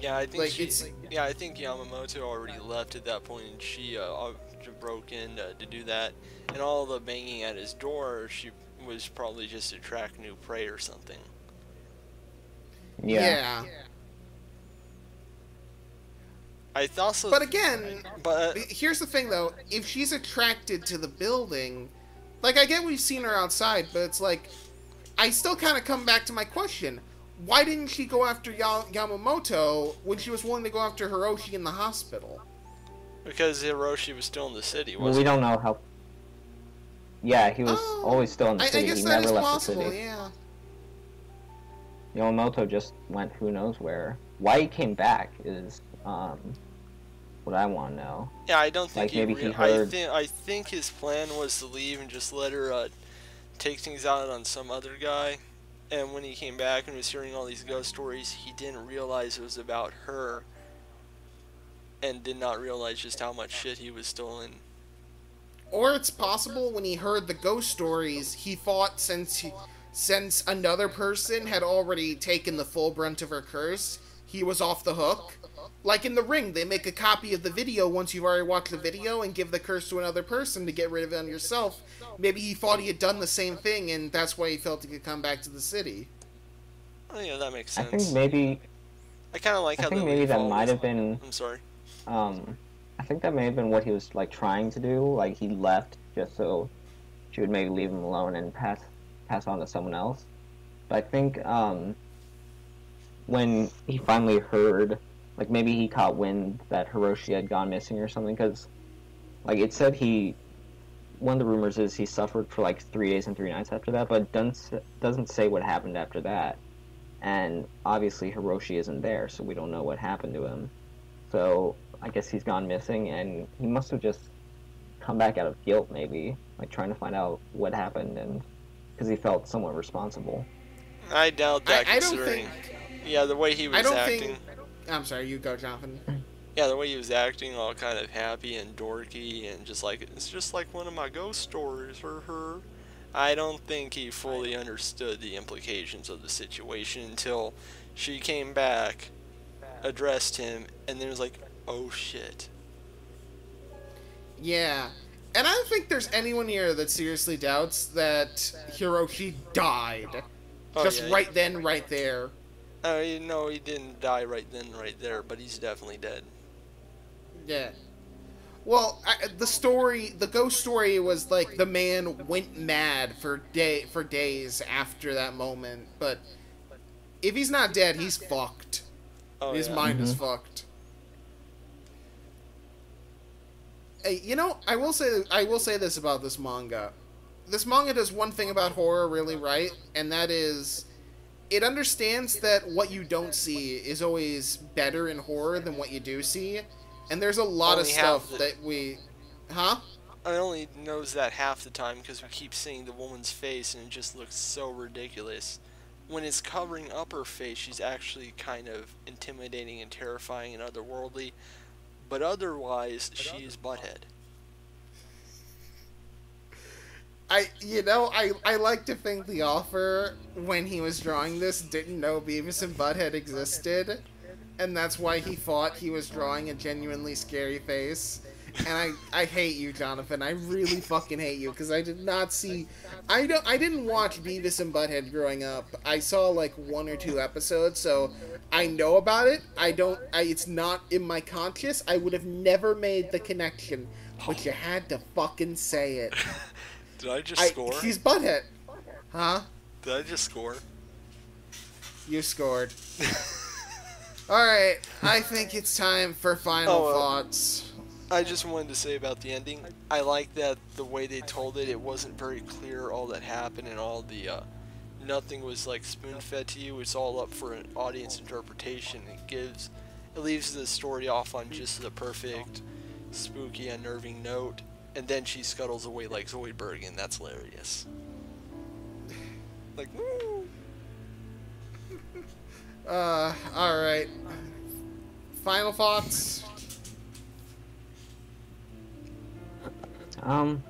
Yeah, I think Like, she, it's- yeah, I think Yamamoto already left at that point, and she uh, uh, broke in uh, to do that. And all the banging at his door, she was probably just to attract new prey or something. yeah. Yeah. I also, But again, but here's the thing though: if she's attracted to the building, like I get we've seen her outside, but it's like I still kind of come back to my question: Why didn't she go after Ya- Yamamoto when she was willing to go after Hiroshi in the hospital? because Hiroshi was still in the city, Well, wasn't we don't know how. Yeah, he was Oh, always still in the I, I city. guess he that never is left possible. the city. Yeah. Yamamoto just went who knows where. Why he came back is um, what I want to know. Yeah, I don't think Like, he. maybe he rea- I heard- think I think his plan was to leave and just let her uh, take things out on some other guy. And when he came back and was hearing all these ghost stories, he didn't realize it was about her, and did not realize just how much shit he was still in. Or it's possible when he heard the ghost stories, he thought since he, since another person had already taken the full brunt of her curse, he was off the hook. Like in The Ring, they make a copy of the video once you've already watched the video and give the curse to another person to get rid of it on yourself. Maybe he thought he had done the same thing and that's why he felt he could come back to the city. Oh, yeah, that makes sense. I sense. think maybe I kind of like I how think they maybe that might have been I'm sorry. um, I think that may have been what he was like trying to do. Like he left just so she would maybe leave him alone and pass pass on to someone else. But I think um, when he finally heard, like maybe he caught wind that Hiroshi had gone missing or something, because like it said he. One of the rumors is he suffered for like three days and three nights after that, but doesn't doesn't say what happened after that. And obviously Hiroshi isn't there, so we don't know what happened to him. So I guess he's gone missing, and he must have just come back out of guilt, maybe, like trying to find out what happened, and because he felt somewhat responsible. I doubt that I, I don't think. Yeah, the way he was I don't acting. think. I'm sorry, you go, Jonathan. Yeah, the way he was acting, all kind of happy and dorky, and just like it's just like one of my ghost stories for her. I don't think he fully understood the implications of the situation until she came back, addressed him, and then was like, "Oh shit." Yeah. And I don't think there's anyone here that seriously doubts that Hiroshi died. Oh, Just yeah, right then, right there. Uh, you know, he didn't die right then, right there, but he's definitely dead. Yeah. Well, I, the story, the ghost story was like the man went mad for day for days after that moment. But if he's not dead, he's fucked. Oh His yeah. mind is fucked. Hey, you know, I will say I will say this about this manga. This manga does one thing about horror really right, and that is it understands that what you don't see is always better in horror than what you do see. And there's a lot of stuff the- that we Huh? I only knows that half the time because we keep seeing the woman's face and it just looks so ridiculous. When it's covering up her face, she's actually kind of intimidating and terrifying and otherworldly. But otherwise, she is butthead. I you know, I I like to think the author when he was drawing this didn't know Beavis and Butthead existed. And that's why he thought he was drawing a genuinely scary face. And I, I hate you, Jonathan. I really fucking hate you because I did not see, I don't, I didn't watch Beavis and Butthead growing up. I saw like one or two episodes, so I know about it. I don't, I, it's not in my conscious. I would have never made the connection, but you had to fucking say it. Did I just I, score? he's Butthead, huh? Did I just score? You scored. All right, I think it's time for final Oh, uh, thoughts. I just wanted to say about the ending. I like that the way they told it. It wasn't very clear all that happened and all the. Uh, nothing was like spoon fed to you. It's all up for an audience interpretation. It gives, it leaves the story off on just the perfect, spooky, unnerving note, and then she scuttles away like Zoidberg, and that's hilarious. Like, woo! Uh, all right. Final thoughts. Um,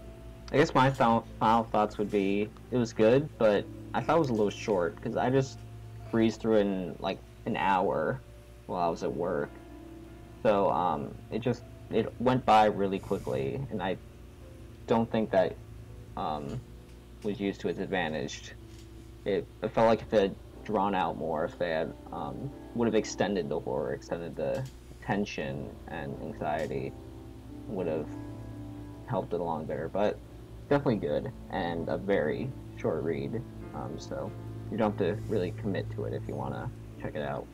I guess my final, final thoughts would be it was good, but I thought it was a little short because I just breezed through it in like an hour, while I was at work. So um, it just it went by really quickly, and I don't think that um, was used to its advantage. It, it felt like if they had drawn out more, if they had um, would have extended the horror, extended the tension and anxiety, would have helped it along better. But definitely good and a very short read. Um, so you don't have to really commit to it if you want to check it out.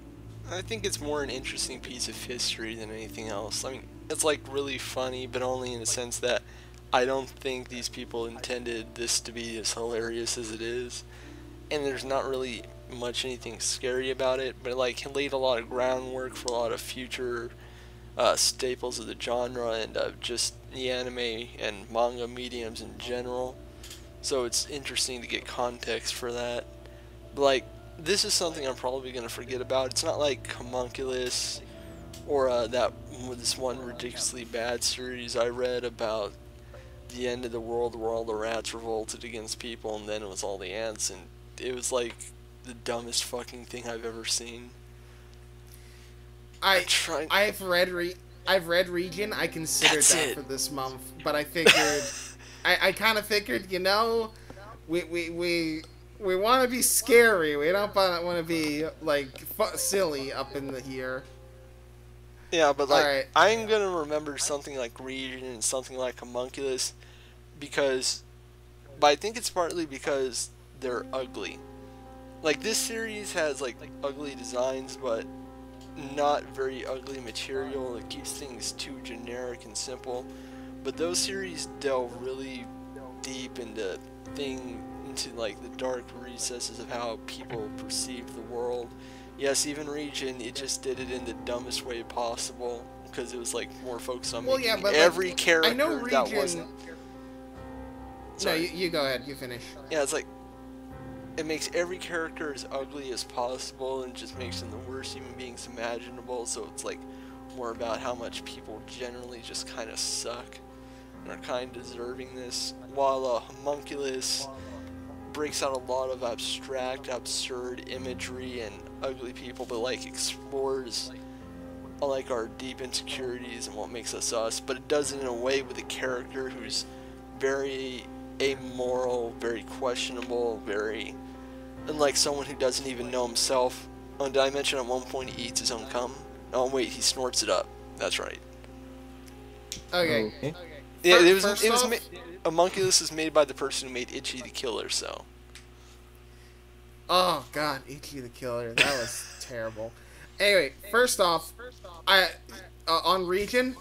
I think it's more an interesting piece of history than anything else. I mean, it's like really funny, but only in the sense that I don't think these people intended this to be as hilarious as it is. And there's not really much anything scary about it, but like it laid a lot of groundwork for a lot of future uh, staples of the genre and uh, just the anime and manga mediums in general. So it's interesting to get context for that. But like this is something I'm probably gonna forget about. It's not like Homunculus or uh, that this one ridiculously bad series I read about the end of the world where all the rats revolted against people and then it was all the ants and it was like the dumbest fucking thing I've ever seen. I I've read re- I've read Region. I considered That's that it. for this month, but I figured I, I kind of figured, you know, we we we we want to be scary. We don't want to be like silly up in the here. Yeah, but like Alright. I'm gonna remember something like Region and something like Homunculus because, but I think it's partly because they're ugly. Like this series has like ugly designs, but not very ugly material. It keeps things too generic and simple. But those series delve really deep into thing into like the dark recesses of how people perceive the world. Yes, even Region, it just did it in the dumbest way possible because it was like more focused on Well, making yeah, but, like, every character I know that wasn't. No, you, you go ahead. You finish. Yeah, it's like it makes every character as ugly as possible and just makes them the worst human beings imaginable. So it's like more about how much people generally just kind of suck and are kind of deserving this. While uh, Homunculus breaks out a lot of abstract, absurd imagery and ugly people, but like explores like our deep insecurities and what makes us us. But it does it in a way with a character who's very amoral, very questionable, very unlike someone who doesn't even know himself. Oh, did I mention at one point he eats his own cum? Oh wait, he snorts it up. That's right. Okay. Okay. Yeah, it was first it was off- ma- Homunculus is made by the person who made Ichi the Killer, so Oh God, Ichi the Killer. That was terrible. Anyway, first off, I uh, on Region,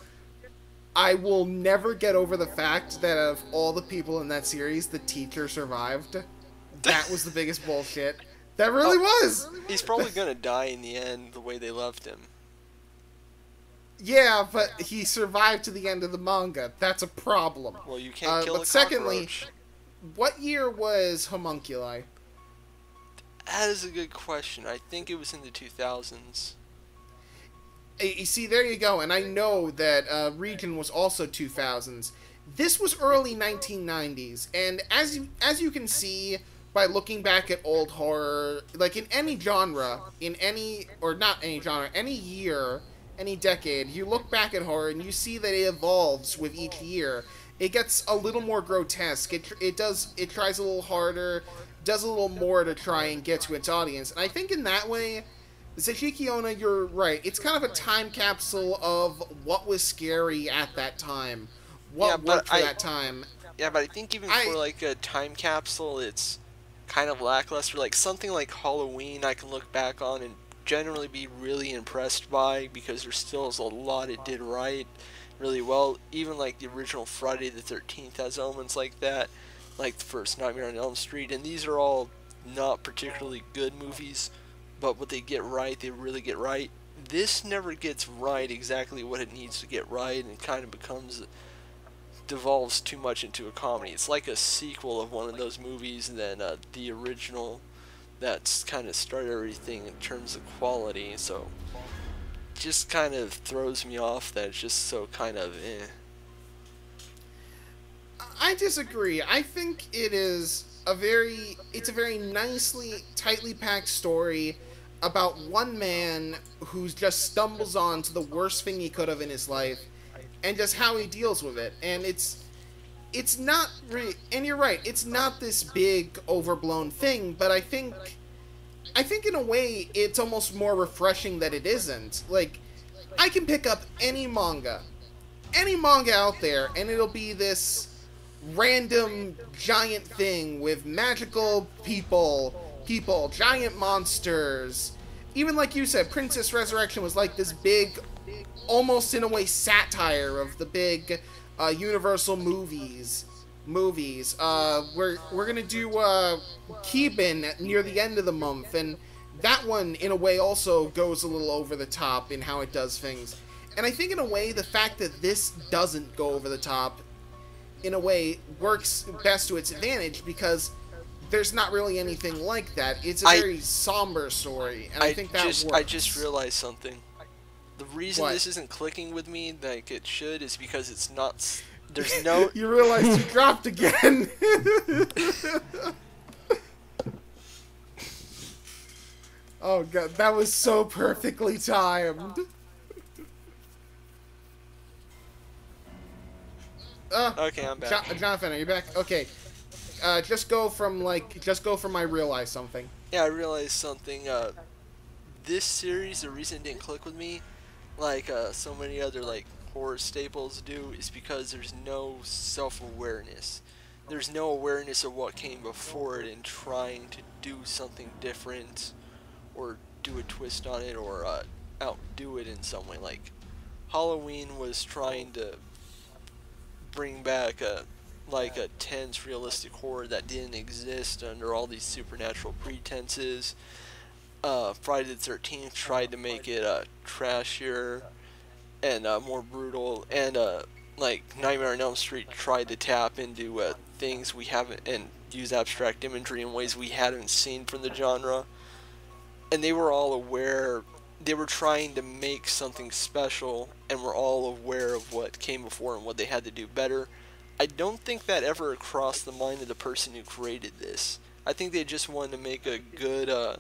I will never get over the fact that of all the people in that series, the teacher survived. That was the biggest bullshit. That really was. he's probably gonna die in the end the way they left him. Yeah, but he survived to the end of the manga. That's a problem. Well, you can't Uh, kill but secondly- cockroach. What year was Homunculi? That is a good question. I think it was in the 2000s. Uh, You see, there you go. And I know that uh, Region was also 2000s. This was early 1990s, and as you as you can see by looking back at old horror, like in any genre, in any or not any genre, any year, any decade, you look back at horror and you see that it evolves with each year. It gets a little more grotesque. It it does it tries a little harder, does a little more to try and get to its audience. And I think in that way, Zashiki Onna, you're right. It's kind of a time capsule of what was scary at that time, what Yeah, worked for I- that time. Yeah, but I think even I- for like a time capsule, it's kind of lackluster. Like something like Halloween, I can look back on and generally be really impressed by because there still is a lot it did right, really well. Even like the original Friday the Thirteenth has elements like that, like the first Nightmare on Elm Street, and these are all not particularly good movies, but what they get right, they really get right. This never gets right exactly what it needs to get right, and kind of becomes devolves too much into a comedy. It's like a sequel of one of those movies than uh, the original that's kind of started everything in terms of quality. So just kind of throws me off that it's just so kind of eh. I disagree. I think it is a very it's a very nicely tightly packed story about one man who just stumbles on to the worst thing he could have in his life and just how he deals with it. And it's it's not re- and you're right, it's not this big overblown thing, but I think I think in a way it's almost more refreshing that it isn't. Like I can pick up any manga, any manga out there and it'll be this random giant thing with magical people, people, giant monsters. Even like you said, Princess Resurrection was like this big, almost in a way satire of the big uh, Universal movies. Movies. Uh, we're we're gonna do uh, Kiban near the end of the month, and that one in a way also goes a little over the top in how it does things. And I think in a way the fact that this doesn't go over the top in a way works best to its advantage because there's not really anything like that. It's a very somber story, and I, think that just works. I just realized something. The reason What? this isn't clicking with me like it should is because it's not. There's no. you realize you dropped again. oh god, that was so perfectly timed. Uh, Okay, I'm back. Jo- Jonathan, are you back? Okay. Uh, just go from like, just go from I realize something. Yeah, I realized something. Uh, this series, the reason it didn't click with me, like uh, so many other like horror staples do, is because there's no self-awareness. There's no awareness of what came before it and trying to do something different, or do a twist on it, or uh, outdo it in some way. Like Halloween was trying to bring back a like a tense realistic horror that didn't exist under all these supernatural pretenses. Uh, Friday the Thirteenth tried to make it uh, trashier and uh, more brutal, and uh, like Nightmare on Elm Street tried to tap into uh, things we haven't and use abstract imagery in ways we hadn't seen from the genre. And they were all aware. They were trying to make something special, and were all aware of what came before and what they had to do better. I don't think that ever crossed the mind of the person who created this. I think they just wanted to make a good, uh,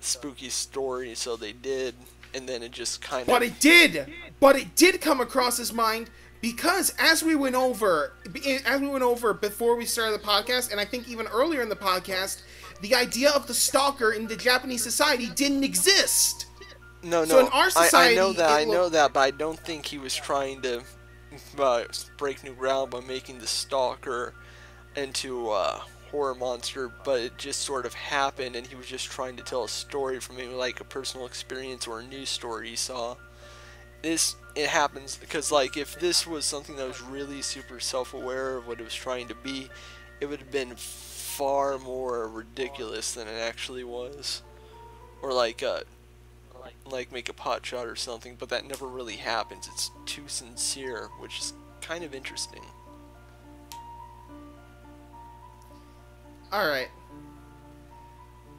spooky story, so they did, and then it just kind of. But it did. But it did come across his mind because as we went over, as we went over before we started the podcast, and I think even earlier in the podcast, the idea of the stalker in the Japanese society didn't exist. No, no. So in our I- I, know that. I it know that, but I don't think he was trying to uh, break new ground by making the stalker into a horror monster. But it just sort of happened, and he was just trying to tell a story from maybe like a personal experience or a news story he saw. This it happens because like if this was something that was really super self-aware of what it was trying to be, it would have been far more ridiculous than it actually was, or like uh, like make a pot shot or something, but that never really happens. It's too sincere, which is kind of interesting. All right.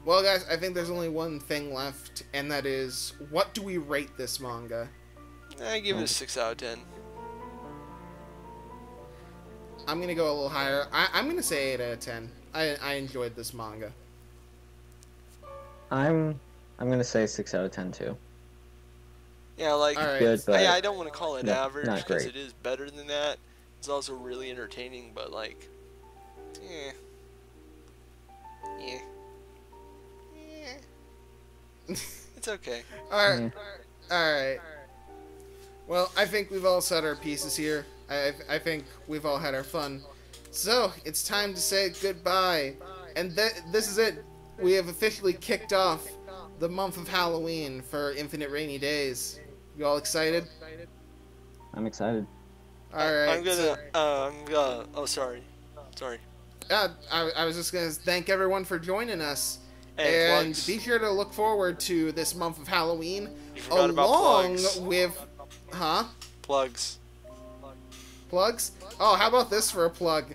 Well, guys, I think there's only one thing left, and that is what do we rate this manga? I give it a six out of ten. I'm gonna go a little higher. I, I'm gonna say eight out of ten. I, I enjoyed this manga. I'm I'm gonna say six out of ten too. Yeah, like All right. Good, but I, I don't want to call it no- average because it is better than that. It's also really entertaining, but like, eh, yeah, yeah. it's okay. All right. All right. Well, I think we've all said our pieces here. I, I think we've all had our fun. So, it's time to say goodbye. And th- this is it. We have officially kicked off the month of Halloween for Infinite Rainy Days. You all excited? I'm excited. All right. I'm gonna. Uh, I'm gonna. Oh, sorry. Sorry. Uh, I, I was just going to thank everyone for joining us. Hey, and be sure to look forward to this month of Halloween You forgot about along plugs. with. Huh? Plugs. Plugs? Oh, how about this for a plug?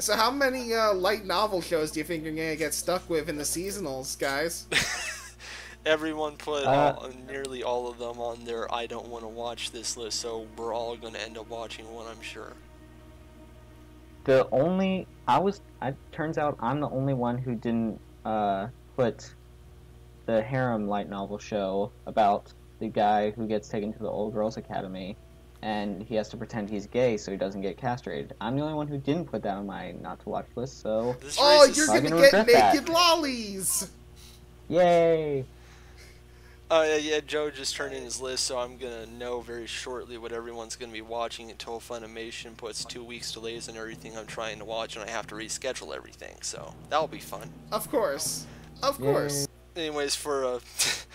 So, how many uh, light novel shows do you think you're gonna get stuck with in the seasonals, guys? Everyone put Uh, all, nearly all of them on their I don't want to watch this list, so we're all gonna end up watching one, I'm sure. The only I was. I turns out I'm the only one who didn't uh, put the harem light novel show about the guy who gets taken to the old girls academy and he has to pretend he's gay so he doesn't get castrated. I'm the only one who didn't put that on my not to watch list, so Oh, you're gonna gonna get regret that. naked lollies. yay! Oh yeah, yeah, Joe just turned in his list, so I'm gonna know very shortly what everyone's gonna be watching until Funimation puts two weeks delays on everything I'm trying to watch, and I have to reschedule everything. So that'll be fun. Of course, of Yay. course. Anyways, for uh,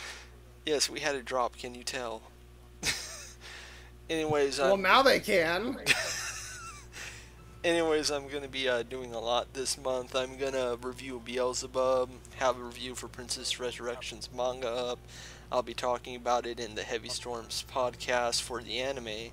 yes, we had a drop. Can you tell? Anyways, Well, I'm, now they can. anyways, I'm gonna be uh, doing a lot this month. I'm gonna review Beelzebub, have a review for Princess Resurrection's manga up. I'll be talking about it in the Heavy Storms podcast for the anime.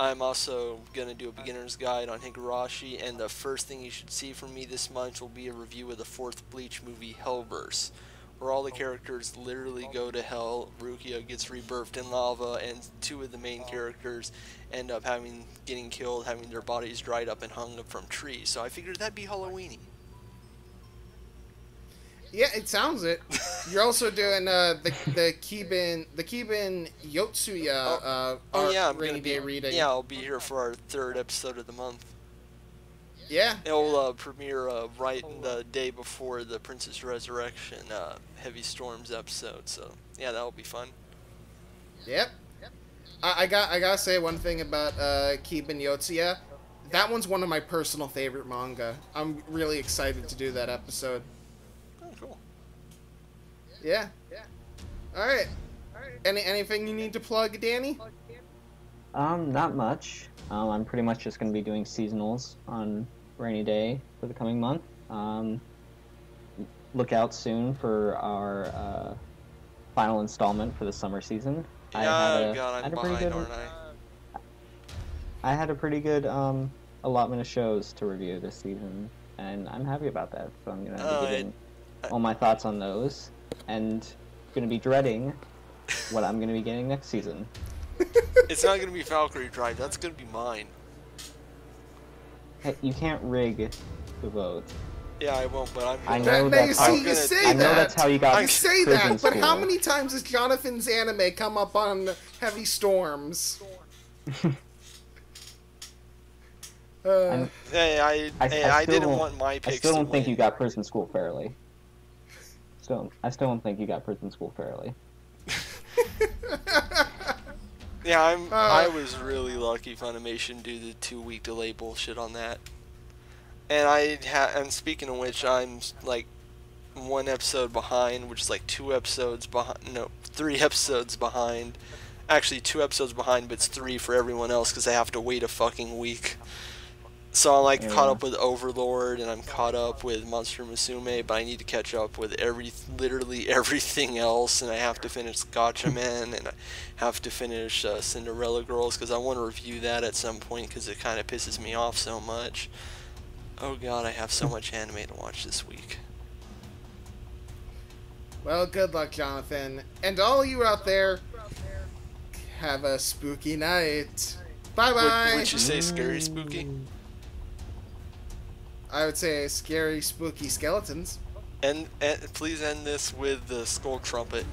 I'm also gonna do a beginner's guide on Higurashi, and the first thing you should see from me this month will be a review of the fourth Bleach movie, Hellverse, where all the characters literally go to hell. Rukia gets rebirthed in lava, and two of the main characters end up having getting killed, having their bodies dried up and hung up from trees. So I figured that'd be Halloweeny. Yeah, it sounds it. You're also doing uh, the the Kiben the Kiben Yotsuya uh, Oh art yeah, I'm rainy gonna be day reading. yeah, I'll be here for our third episode of the month. yeah. It'll uh, premiere uh, right the day before the Princess Resurrection uh, Heavy Storms episode. So yeah, that'll be fun. Yep. I, I got I gotta say one thing about uh, Kiben Yotsuya. That one's one of my personal favorite manga. I'm really excited to do that episode. Oh, cool. Yeah. All right. Any anything you need to plug, Danni? Um, not much. Um, I'm pretty much just going to be doing seasonals on rainy day for the coming month. Um, look out soon for our uh, final installment for the summer season. I had a- God, I I'm had a pretty behind, good- aren't I? I had a pretty good um, allotment of shows to review this season, and I'm happy about that. So I'm going to Oh, be I- giving I- all my thoughts on those, and going to be dreading what I'm going to be getting next season. It's not gonna be Valkyrie Drive. That's gonna be mine. Hey, you can't rig the vote. Yeah, I won't. But I'm. I know That- that's see, how- you gonna- say I know that. that's how you got. You say prison that, but how many times has Johnathan's anime come up on Heavy Storms? uh, I'm- Hey, I, I- hey, I I, didn't still- want my I still don't think win. you got prison school fairly. Still, I still don't think you got prison school fairly. Yeah, I'm. Uh. I was really lucky. Funimation do the two week delay bullshit on that. And I ha- and speaking of which, I'm like one episode behind, which is like two episodes behind. No, three episodes behind. Actually, two episodes behind, but it's three for everyone else because I have to wait a fucking week. So I'm like caught up with Overlord and I'm caught up with Monster Musume, but I need to catch up with every literally everything else, and I have to finish Gotcha Man and I have to finish uh, Cinderella Girls because I want to review that at some point because it kind of pisses me off so much. Oh god, I have so much anime to watch this week. well, good luck, Johnathan. And all you out there, have a spooky night. Bye Would, bye. would you say scary spooky? I would say scary, spooky skeletons. And, and please end this with the skull trumpet.